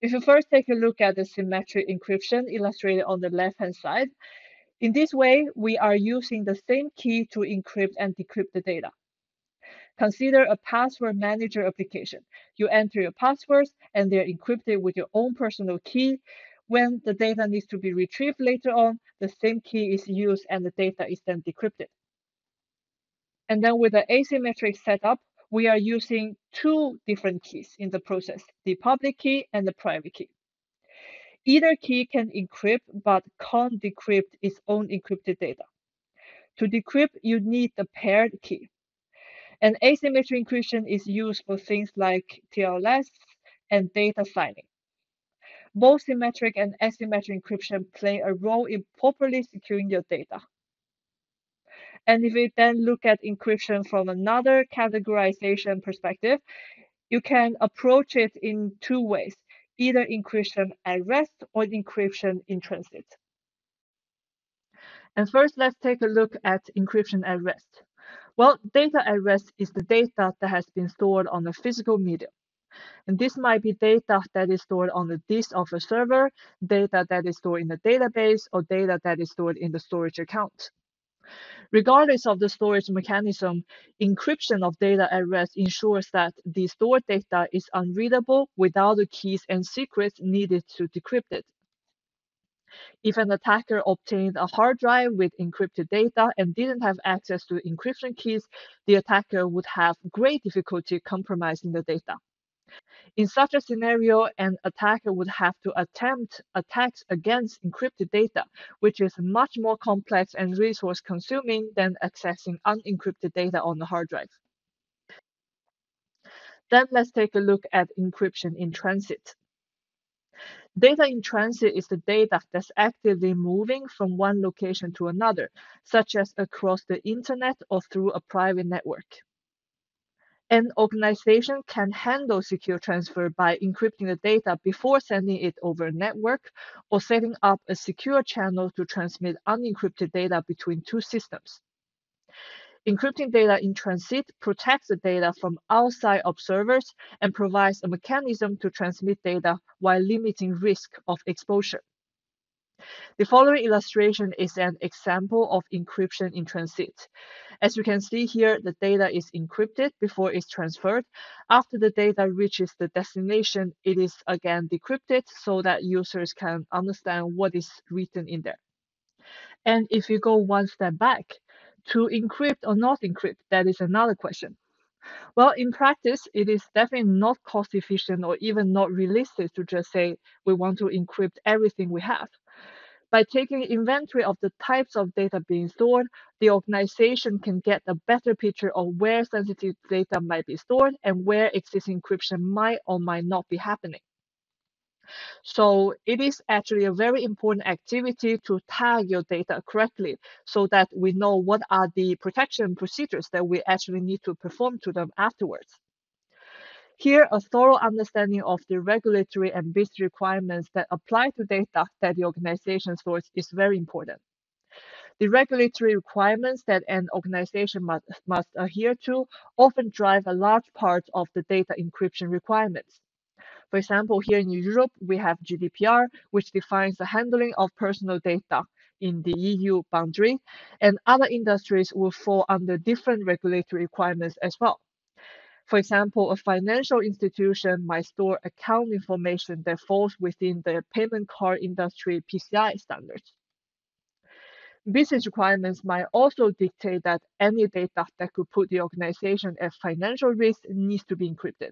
If you first take a look at the symmetric encryption illustrated on the left-hand side, in this way, we are using the same key to encrypt and decrypt the data. Consider a password manager application. You enter your passwords and they're encrypted with your own personal key. When the data needs to be retrieved later on, the same key is used and the data is then decrypted. And then with the asymmetric setup, we are using two different keys in the process, the public key and the private key. Either key can encrypt but can't decrypt its own encrypted data. To decrypt, you need the paired key. And asymmetric encryption is used for things like TLS and data signing. Both symmetric and asymmetric encryption play a role in properly securing your data. And if we then look at encryption from another categorization perspective, you can approach it in two ways, either encryption at rest or encryption in transit. And first, let's take a look at encryption at rest. Well, data at rest is the data that has been stored on a physical medium. And this might be data that is stored on the disk of a server, data that is stored in a database, or data that is stored in the storage account. Regardless of the storage mechanism, encryption of data at rest ensures that the stored data is unreadable without the keys and secrets needed to decrypt it. If an attacker obtained a hard drive with encrypted data and didn't have access to encryption keys, the attacker would have great difficulty compromising the data. In such a scenario, an attacker would have to attempt attacks against encrypted data, which is much more complex and resource consuming than accessing unencrypted data on the hard drive. Then let's take a look at encryption in transit. Data in transit is the data that's actively moving from one location to another, such as across the internet or through a private network. An organization can handle secure transfer by encrypting the data before sending it over a network or setting up a secure channel to transmit unencrypted data between two systems. Encrypting data in transit protects the data from outside observers and provides a mechanism to transmit data while limiting risk of exposure. The following illustration is an example of encryption in transit. As you can see here, the data is encrypted before it's transferred. After the data reaches the destination, it is again decrypted so that users can understand what is written in there. And if you go one step back, to encrypt or not encrypt, that is another question. Well, in practice, it is definitely not cost efficient or even not realistic to just say we want to encrypt everything we have. By taking inventory of the types of data being stored, the organization can get a better picture of where sensitive data might be stored and where existing encryption might or might not be happening. So it is actually a very important activity to tag your data correctly so that we know what are the protection procedures that we actually need to perform to them afterwards. Here, a thorough understanding of the regulatory and business requirements that apply to data that the organization stores is very important. The regulatory requirements that an organization must, must adhere to often drive a large part of the data encryption requirements. For example, here in Europe, we have GDPR, which defines the handling of personal data in the EU boundary, and other industries will fall under different regulatory requirements as well. For example, a financial institution might store account information that falls within the payment card industry PCI standards. Business requirements might also dictate that any data that could put the organization at financial risk needs to be encrypted.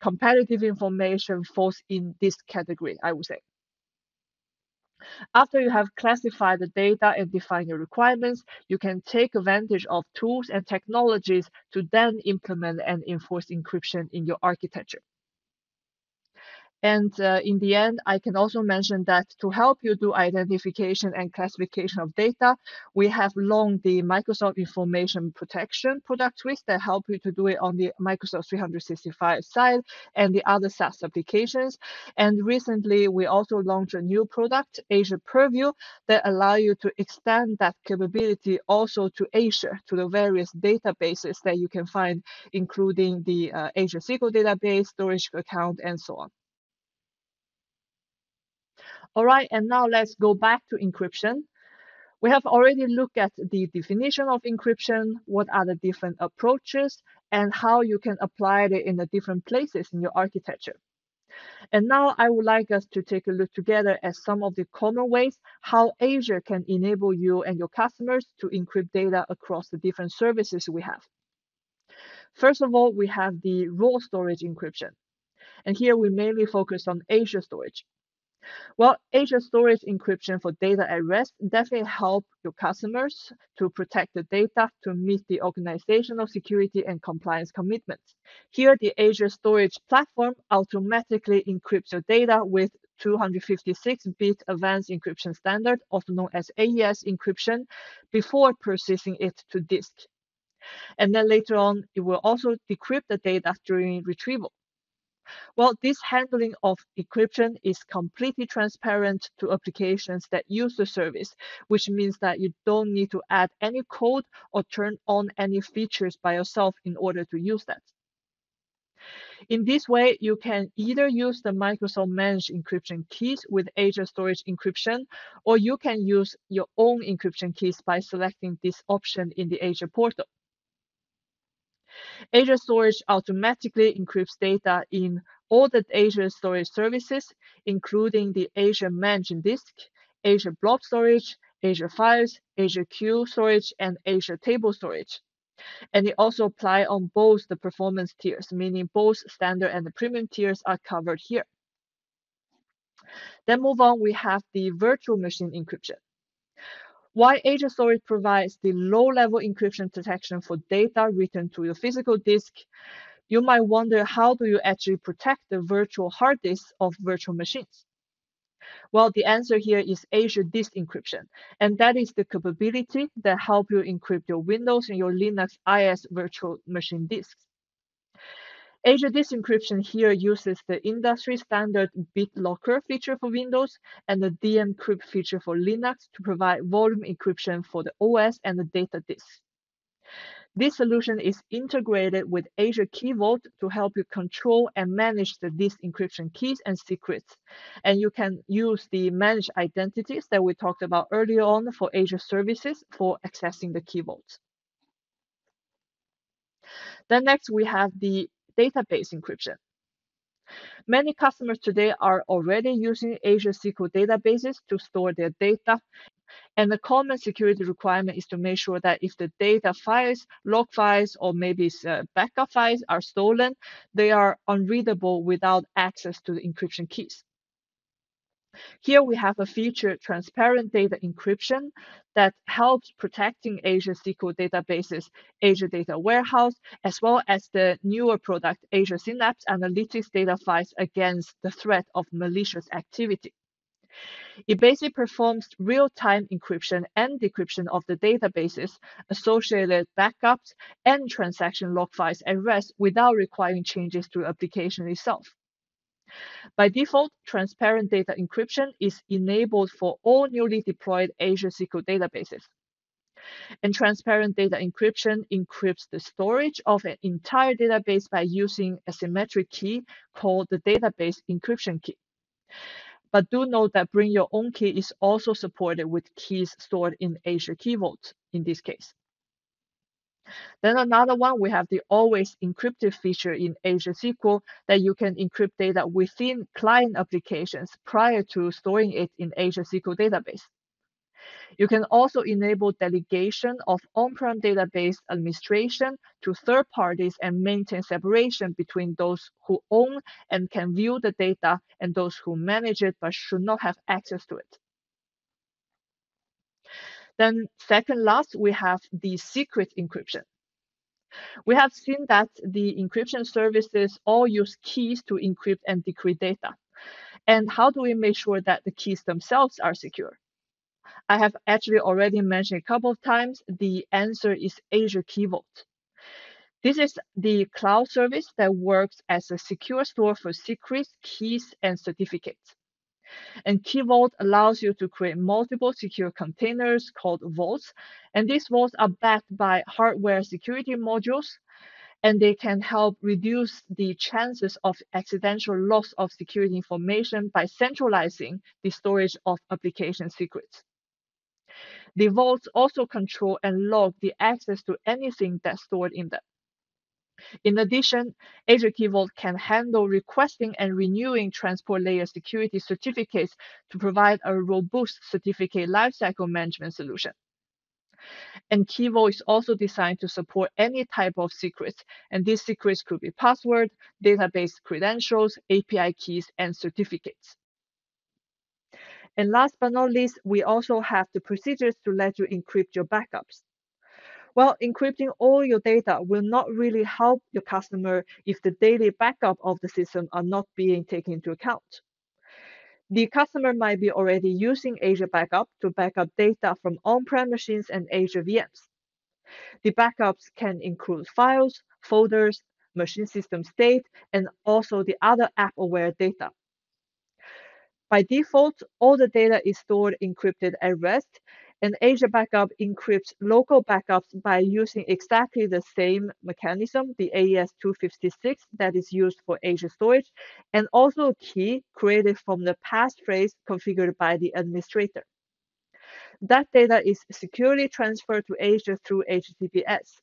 Competitive information falls in this category, I would say. After you have classified the data and defined your requirements, you can take advantage of tools and technologies to then implement and enforce encryption in your architecture. And uh, in the end, I can also mention that to help you do identification and classification of data, we have launched the Microsoft Information Protection product suite that help you to do it on the Microsoft 365 side and the other SaaS applications. And recently, we also launched a new product, Azure Purview, that allow you to extend that capability also to Azure, to the various databases that you can find, including the uh, Azure SQL database, storage account, and so on. All right, and now let's go back to encryption. We have already looked at the definition of encryption, what are the different approaches, and how you can apply it in the different places in your architecture. And now I would like us to take a look together at some of the common ways how Azure can enable you and your customers to encrypt data across the different services we have. First of all, we have the raw storage encryption. And here we mainly focus on Azure storage. Well, Azure Storage encryption for data at rest definitely help your customers to protect the data to meet the organizational security and compliance commitments. Here, the Azure Storage platform automatically encrypts your data with 256-bit advanced encryption standard, also known as AES encryption, before processing it to disk. And then later on, it will also decrypt the data during retrieval. Well, this handling of encryption is completely transparent to applications that use the service, which means that you don't need to add any code or turn on any features by yourself in order to use that. In this way, you can either use the Microsoft Managed Encryption keys with Azure Storage Encryption, or you can use your own encryption keys by selecting this option in the Azure portal. Azure Storage automatically encrypts data in all the Azure Storage services, including the Azure Managed Disk, Azure Blob Storage, Azure Files, Azure Queue Storage, and Azure Table Storage. And it also apply on both the performance tiers, meaning both standard and the premium tiers are covered here. Then move on, we have the virtual machine encryption. Why Azure Storage provides the low-level encryption protection for data written to your physical disk, you might wonder how do you actually protect the virtual hard disks of virtual machines? Well, the answer here is Azure Disk Encryption, and that is the capability that help you encrypt your Windows and your Linux IaaS virtual machine disks. Azure Disk Encryption here uses the industry standard BitLocker feature for Windows and the DMCrypt feature for Linux to provide volume encryption for the OS and the data disk. This solution is integrated with Azure Key Vault to help you control and manage the disk encryption keys and secrets. And you can use the managed identities that we talked about earlier on for Azure services for accessing the Key Vault. Then next we have the database encryption. Many customers today are already using Azure SQL databases to store their data. And the common security requirement is to make sure that if the data files, log files, or maybe uh, backup files are stolen, they are unreadable without access to the encryption keys. Here we have a feature transparent data encryption that helps protecting Azure SQL databases, Azure Data Warehouse, as well as the newer product, Azure Synapse Analytics data files against the threat of malicious activity. It basically performs real-time encryption and decryption of the databases, associated backups, and transaction log files at rest without requiring changes to the application itself. By default, transparent data encryption is enabled for all newly deployed Azure SQL databases. And transparent data encryption encrypts the storage of an entire database by using a symmetric key called the database encryption key. But do note that bring your own key is also supported with keys stored in Azure Key Vault in this case. Then another one, we have the always encrypted feature in Azure SQL that you can encrypt data within client applications prior to storing it in Azure SQL database. You can also enable delegation of on-prem database administration to third parties and maintain separation between those who own and can view the data and those who manage it but should not have access to it. Then second last, we have the secret encryption. We have seen that the encryption services all use keys to encrypt and decrypt data. And how do we make sure that the keys themselves are secure? I have actually already mentioned a couple of times, the answer is Azure Key Vault. This is the cloud service that works as a secure store for secrets, keys, and certificates. And Key Vault allows you to create multiple secure containers called vaults. And these vaults are backed by hardware security modules, and they can help reduce the chances of accidental loss of security information by centralizing the storage of application secrets. The vaults also control and log the access to anything that's stored in them. In addition, Azure Key Vault can handle requesting and renewing transport layer security certificates to provide a robust certificate lifecycle management solution. And Key Vault is also designed to support any type of secrets, and these secrets could be password, database credentials, API keys, and certificates. And last but not least, we also have the procedures to let you encrypt your backups. Well, encrypting all your data will not really help your customer if the daily backup of the system are not being taken into account. The customer might be already using Azure Backup to backup data from on-prem machines and Azure VMs. The backups can include files, folders, machine system state, and also the other app-aware data. By default, all the data is stored encrypted at rest, and Azure Backup encrypts local backups by using exactly the same mechanism, the AES-256 that is used for Azure storage, and also a key created from the passphrase configured by the administrator. That data is securely transferred to Azure through HTTPS.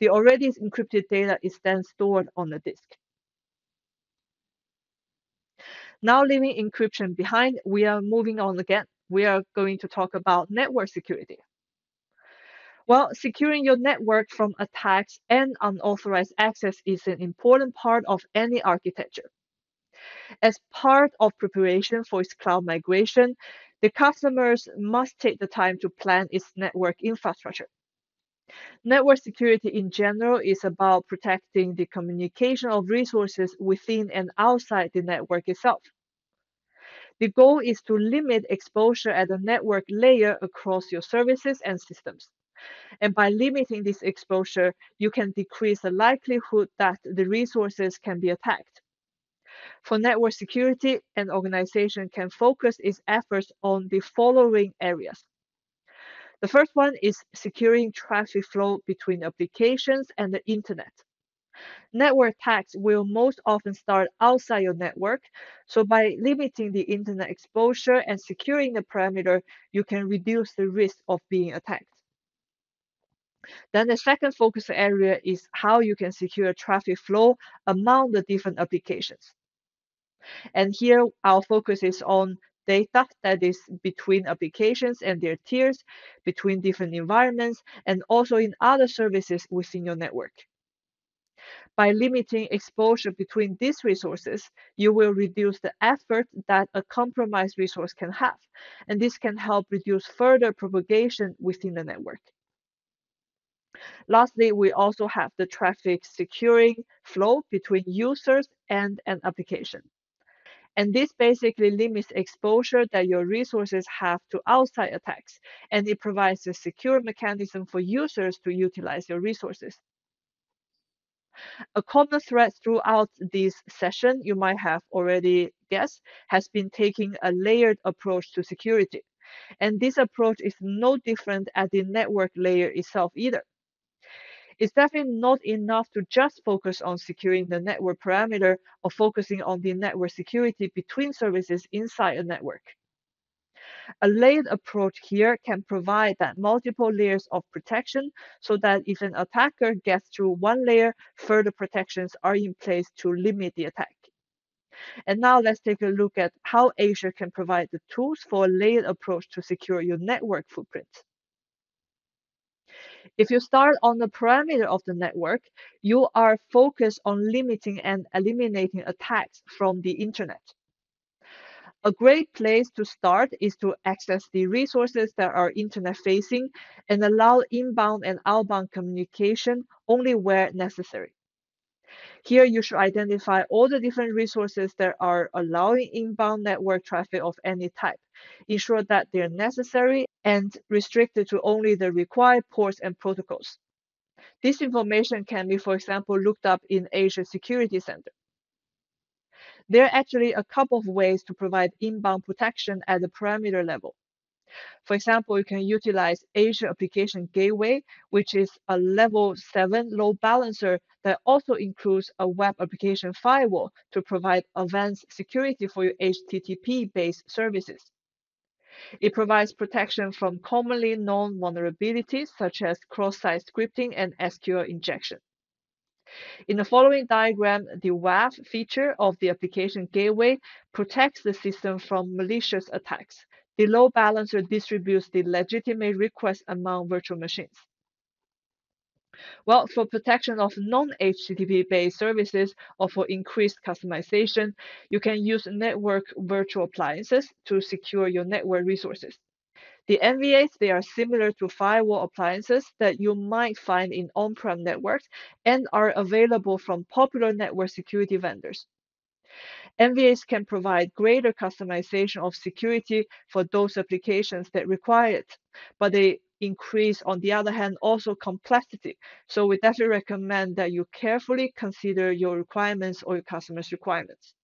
The already encrypted data is then stored on the disk. Now leaving encryption behind, we are moving on again. We are going to talk about network security. Well, securing your network from attacks and unauthorized access is an important part of any architecture. As part of preparation for its cloud migration, the customers must take the time to plan its network infrastructure. Network security in general is about protecting the communication of resources within and outside the network itself. The goal is to limit exposure at the network layer across your services and systems. And by limiting this exposure, you can decrease the likelihood that the resources can be attacked. For network security, an organization can focus its efforts on the following areas. The first one is securing traffic flow between applications and the internet. Network attacks will most often start outside your network, so by limiting the internet exposure and securing the perimeter, you can reduce the risk of being attacked. Then the second focus area is how you can secure traffic flow among the different applications. And here our focus is on data that is between applications and their tiers, between different environments, and also in other services within your network. By limiting exposure between these resources, you will reduce the effort that a compromised resource can have, and this can help reduce further propagation within the network. Lastly, we also have the traffic securing flow between users and an application. And this basically limits exposure that your resources have to outside attacks, and it provides a secure mechanism for users to utilize your resources. A common thread throughout this session, you might have already guessed, has been taking a layered approach to security. And this approach is no different at the network layer itself either. It's definitely not enough to just focus on securing the network perimeter or focusing on the network security between services inside a network. A layered approach here can provide that multiple layers of protection so that if an attacker gets through one layer, further protections are in place to limit the attack. And now let's take a look at how Azure can provide the tools for a layered approach to secure your network footprint. If you start on the perimeter of the network, you are focused on limiting and eliminating attacks from the internet. A great place to start is to access the resources that are internet facing and allow inbound and outbound communication only where necessary. Here you should identify all the different resources that are allowing inbound network traffic of any type. Ensure that they're necessary and restricted to only the required ports and protocols. This information can be, for example, looked up in Azure Security Center. There are actually a couple of ways to provide inbound protection at the perimeter level. For example, you can utilize Azure Application Gateway, which is a level 7 load balancer that also includes a web application firewall to provide advanced security for your HTTP-based services. It provides protection from commonly known vulnerabilities such as cross-site scripting and SQL injection. In the following diagram, the WAF feature of the application gateway protects the system from malicious attacks. The load balancer distributes the legitimate requests among virtual machines. Well, for protection of non-HTTP based services or for increased customization, you can use network virtual appliances to secure your network resources. The NVAs, they are similar to firewall appliances that you might find in on-prem networks and are available from popular network security vendors. NVAs can provide greater customization of security for those applications that require it, but they increase, on the other hand, also complexity. So we definitely recommend that you carefully consider your requirements or your customers' requirements.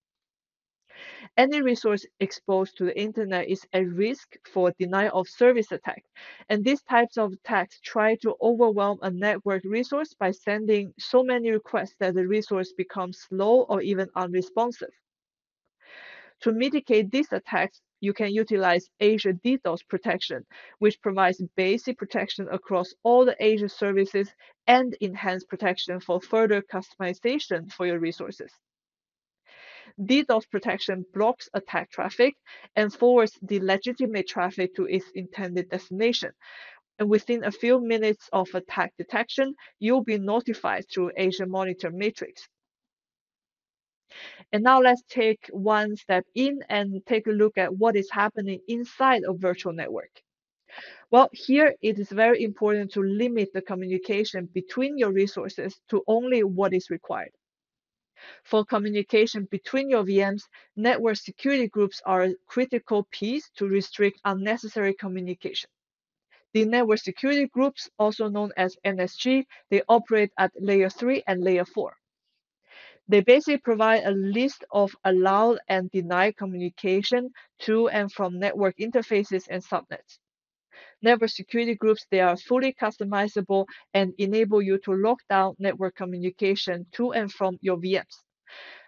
Any resource exposed to the internet is at risk for denial of service attack. And these types of attacks try to overwhelm a network resource by sending so many requests that the resource becomes slow or even unresponsive. To mitigate these attacks, you can utilize Azure DDoS protection, which provides basic protection across all the Azure services and enhanced protection for further customization for your resources. DDoS protection blocks attack traffic and forwards the legitimate traffic to its intended destination. And within a few minutes of attack detection, you'll be notified through Azure Monitor metrics. And now let's take one step in and take a look at what is happening inside a virtual network. Well, here it is very important to limit the communication between your resources to only what is required. For communication between your VMs, network security groups are a critical piece to restrict unnecessary communication. The network security groups, also known as NSG, they operate at layer 3 and layer 4. They basically provide a list of allowed and denied communication to and from network interfaces and subnets. Network security groups, they are fully customizable and enable you to lock down network communication to and from your VMs.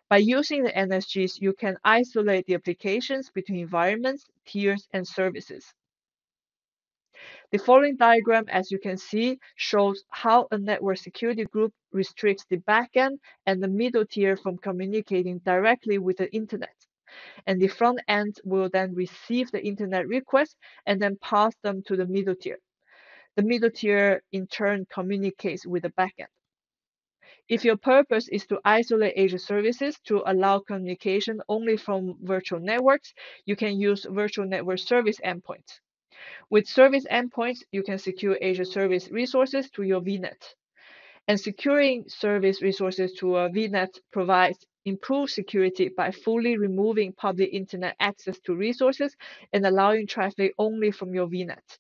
By using the NSGs, you can isolate the applications between environments, tiers, and services. The following diagram, as you can see, shows how a network security group restricts the backend and the middle tier from communicating directly with the internet. And the front end will then receive the internet request and then pass them to the middle tier. The middle tier in turn communicates with the backend. If your purpose is to isolate Azure services to allow communication only from virtual networks, you can use virtual network service endpoints. With service endpoints, you can secure Azure service resources to your VNet. And securing service resources to a VNet provides improved security by fully removing public internet access to resources and allowing traffic only from your VNet.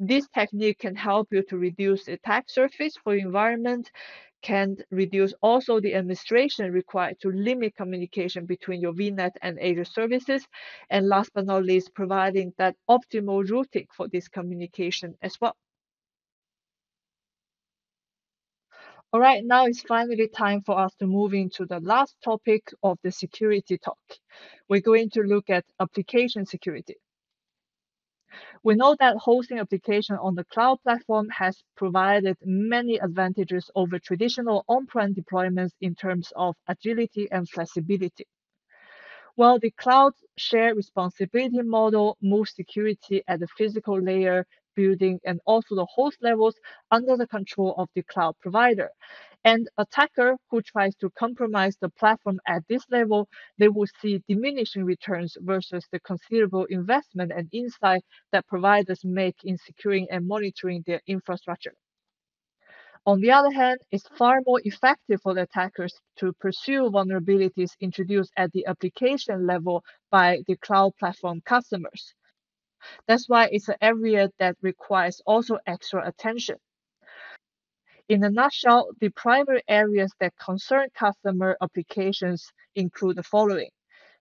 This technique can help you to reduce attack surface for your environment, can reduce also the administration required to limit communication between your VNet and Azure services, and last but not least, providing that optimal routing for this communication as well. All right, now it's finally time for us to move into the last topic of the security talk. We're going to look at application security. We know that hosting application on the cloud platform has provided many advantages over traditional on-prem deployments in terms of agility and flexibility. While the cloud share responsibility model moves security at the physical layer building and also the host levels under the control of the cloud provider. And attacker who tries to compromise the platform at this level, they will see diminishing returns versus the considerable investment and insight that providers make in securing and monitoring their infrastructure. On the other hand, it's far more effective for the attackers to pursue vulnerabilities introduced at the application level by the cloud platform customers. That's why it's an area that requires also extra attention. In a nutshell, the primary areas that concern customer applications include the following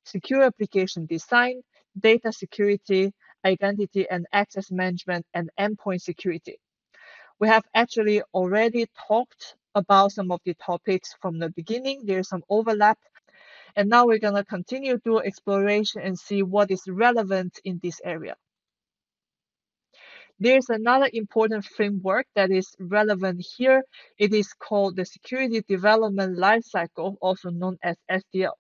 secure application design, data security, identity and access management, and endpoint security. We have actually already talked about some of the topics from the beginning. There's some overlap. And now we're going to continue to exploration and see what is relevant in this area. There's another important framework that is relevant here. It is called the Security Development Lifecycle, also known as SDL.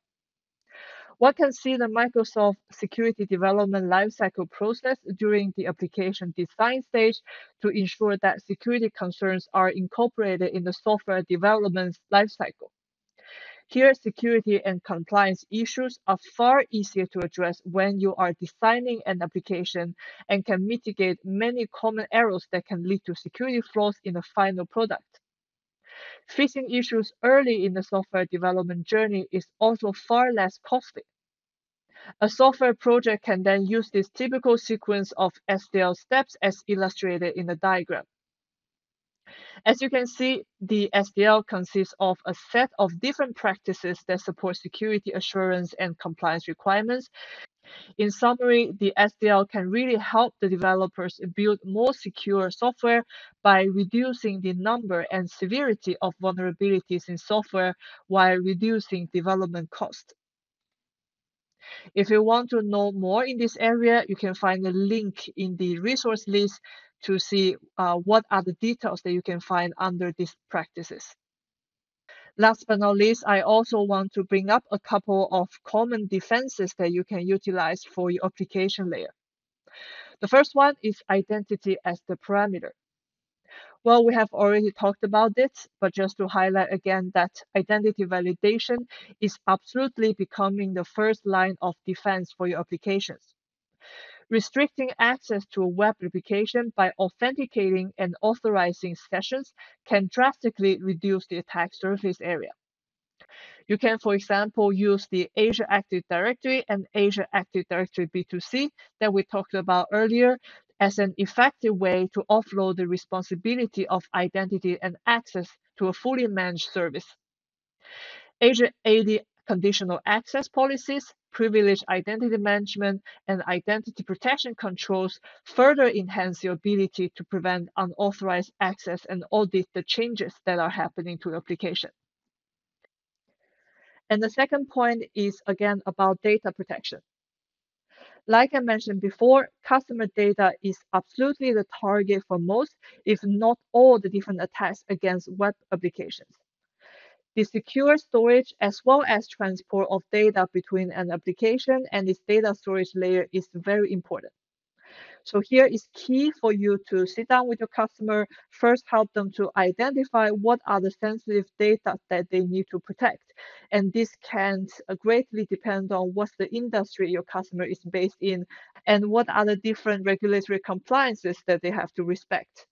One can see the Microsoft security development lifecycle process during the application design stage to ensure that security concerns are incorporated in the software development lifecycle. Here, security and compliance issues are far easier to address when you are designing an application and can mitigate many common errors that can lead to security flaws in the final product. Fixing issues early in the software development journey is also far less costly. A software project can then use this typical sequence of SDL steps as illustrated in the diagram. As you can see, the SDL consists of a set of different practices that support security assurance and compliance requirements. In summary, the SDL can really help the developers build more secure software by reducing the number and severity of vulnerabilities in software while reducing development cost. If you want to know more in this area, you can find a link in the resource list to see uh, what are the details that you can find under these practices. Last but not least, I also want to bring up a couple of common defenses that you can utilize for your application layer. The first one is identity as the perimeter. Well, we have already talked about this, but just to highlight again that identity validation is absolutely becoming the first line of defense for your applications. Restricting access to a web application by authenticating and authorizing sessions can drastically reduce the attack surface area. You can, for example, use the Azure Active Directory and Azure Active Directory B2C that we talked about earlier as an effective way to offload the responsibility of identity and access to a fully managed service. Azure AD conditional access policies privilege identity management, and identity protection controls further enhance your ability to prevent unauthorized access and audit the changes that are happening to your application. And the second point is again about data protection. Like I mentioned before, customer data is absolutely the target for most, if not all, the different attacks against web applications. The secure storage as well as transport of data between an application and its data storage layer is very important. So here is key for you to sit down with your customer, first help them to identify what are the sensitive data that they need to protect. And this can greatly depend on what's the industry your customer is based in and what are the different regulatory compliances that they have to respect.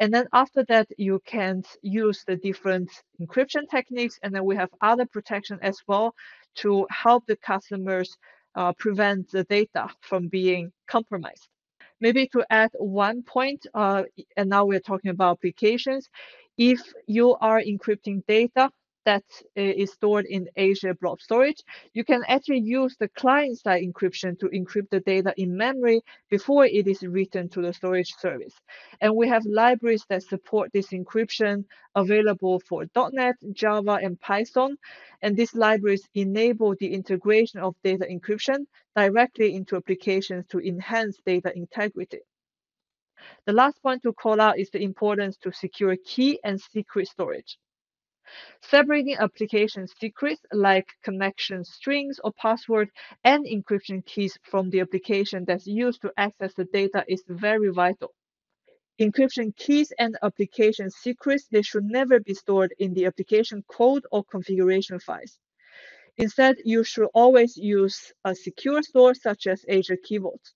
And then after that, you can use the different encryption techniques. And then we have other protection as well to help the customers uh, prevent the data from being compromised. Maybe to add one point, uh, and now we're talking about applications. If you are encrypting data, that eh, is stored in Azure Blob Storage, you can actually use the client-side encryption to encrypt the data in memory before it is written to the storage service. And we have libraries that support this encryption available for .NET, Java, and Python. And these libraries enable the integration of data encryption directly into applications to enhance data integrity. The last point to call out is the importance to secure key and secret storage. Separating application secrets like connection strings or password and encryption keys from the application that's used to access the data is very vital. Encryption keys and application secrets, they should never be stored in the application code or configuration files. Instead, you should always use a secure store such as Azure Key Vault.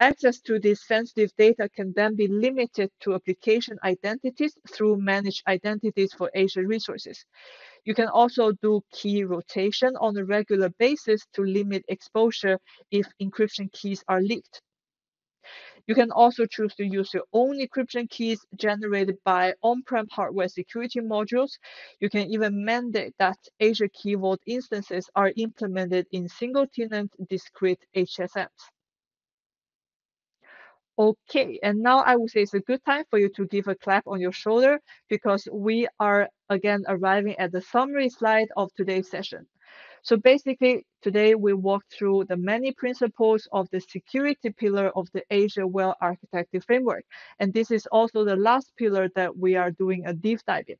Access to this sensitive data can then be limited to application identities through managed identities for Azure resources. You can also do key rotation on a regular basis to limit exposure if encryption keys are leaked. You can also choose to use your own encryption keys generated by on-prem hardware security modules. You can even mandate that Azure Key Vault instances are implemented in single-tenant discrete HSMs. Okay, and now I would say it's a good time for you to give a clap on your shoulder because we are again arriving at the summary slide of today's session. So basically, today we walked through the many principles of the security pillar of the Azure Well Architected Framework. And this is also the last pillar that we are doing a deep dive in.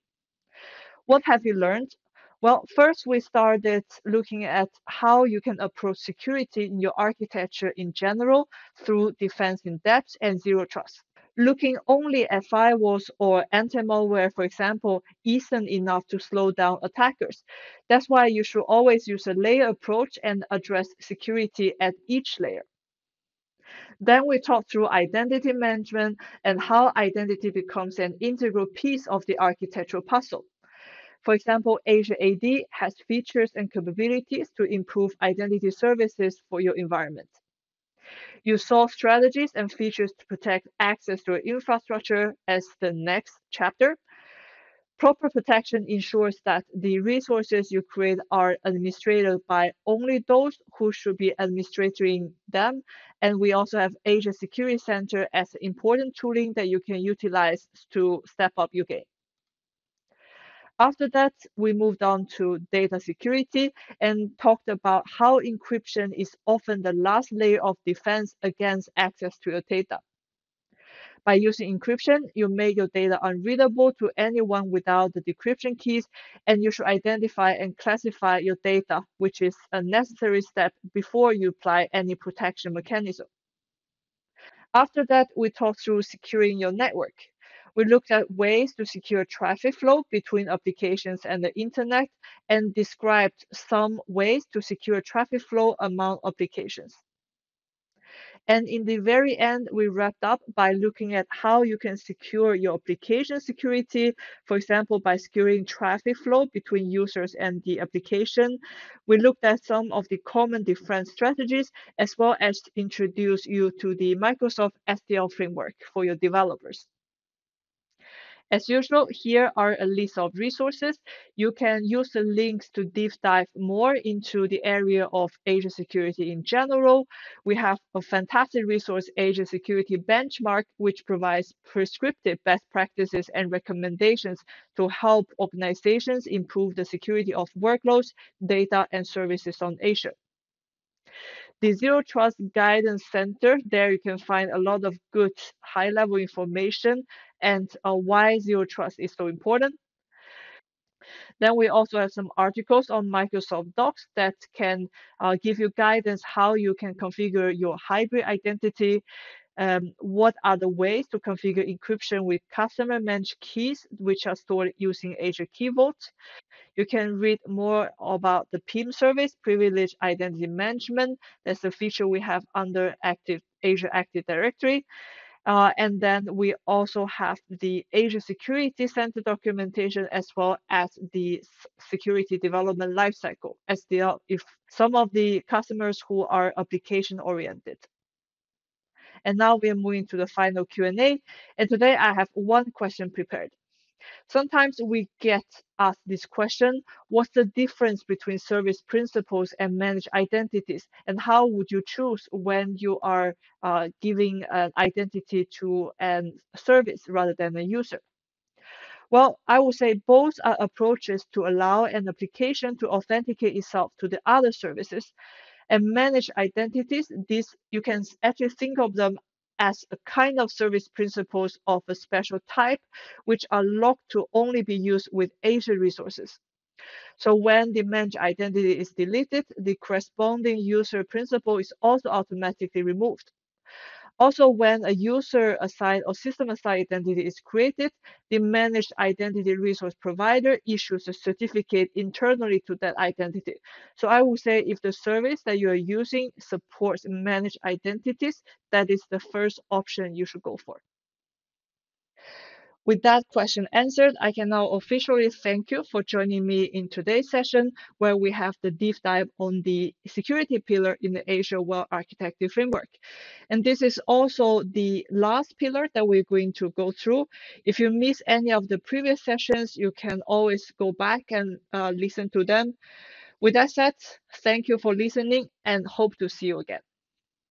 What have you learned? Well, first we started looking at how you can approach security in your architecture in general through defense in depth and zero trust. Looking only at firewalls or anti-malware, for example, isn't enough to slow down attackers. That's why you should always use a layer approach and address security at each layer. Then we talked through identity management and how identity becomes an integral piece of the architectural puzzle. For example, Azure AD has features and capabilities to improve identity services for your environment. You saw strategies and features to protect access to your infrastructure as the next chapter. Proper protection ensures that the resources you create are administered by only those who should be administrating them. And we also have Azure Security Center as an important tooling that you can utilize to step up your game. After that, we moved on to data security and talked about how encryption is often the last layer of defense against access to your data. By using encryption, you make your data unreadable to anyone without the decryption keys, and you should identify and classify your data, which is a necessary step before you apply any protection mechanism. After that, we talked through securing your network. We looked at ways to secure traffic flow between applications and the internet and described some ways to secure traffic flow among applications. And in the very end, we wrapped up by looking at how you can secure your application security, for example, by securing traffic flow between users and the application. We looked at some of the common defense strategies, as well as introduce you to the Microsoft SDL framework for your developers. As usual, here are a list of resources. You can use the links to deep dive more into the area of Azure security in general. We have a fantastic resource, Azure Security Benchmark, which provides prescriptive best practices and recommendations to help organizations improve the security of workloads, data, and services on Azure the Zero Trust Guidance Center. There you can find a lot of good high level information and uh, why Zero Trust is so important. Then we also have some articles on Microsoft Docs that can uh, give you guidance how you can configure your hybrid identity. Um, what are the ways to configure encryption with customer managed keys, which are stored using Azure Key Vault? You can read more about the PIM service, Privileged Identity Management. That's a feature we have under Active Azure Active Directory. Uh, and then we also have the Azure Security Center documentation as well as the security development lifecycle SDL if some of the customers who are application oriented. And now we are moving to the final Q&A. And today I have one question prepared. Sometimes we get asked this question, what's the difference between service principals and managed identities? And how would you choose when you are uh, giving an identity to a service rather than a user? Well, I would say both are approaches to allow an application to authenticate itself to the other services and manage identities. This you can actually think of them as a kind of service principals of a special type, which are locked to only be used with Azure resources. So when the managed identity is deleted, the corresponding user principal is also automatically removed. Also, when a user assigned or system assigned identity is created, the managed identity resource provider issues a certificate internally to that identity. So I would say if the service that you are using supports managed identities, that is the first option you should go for. With that question answered, I can now officially thank you for joining me in today's session, where we have the deep dive on the security pillar in the Azure Well Architected Framework. And this is also the last pillar that we're going to go through. If you miss any of the previous sessions, you can always go back and uh, listen to them. With that said, thank you for listening and hope to see you again.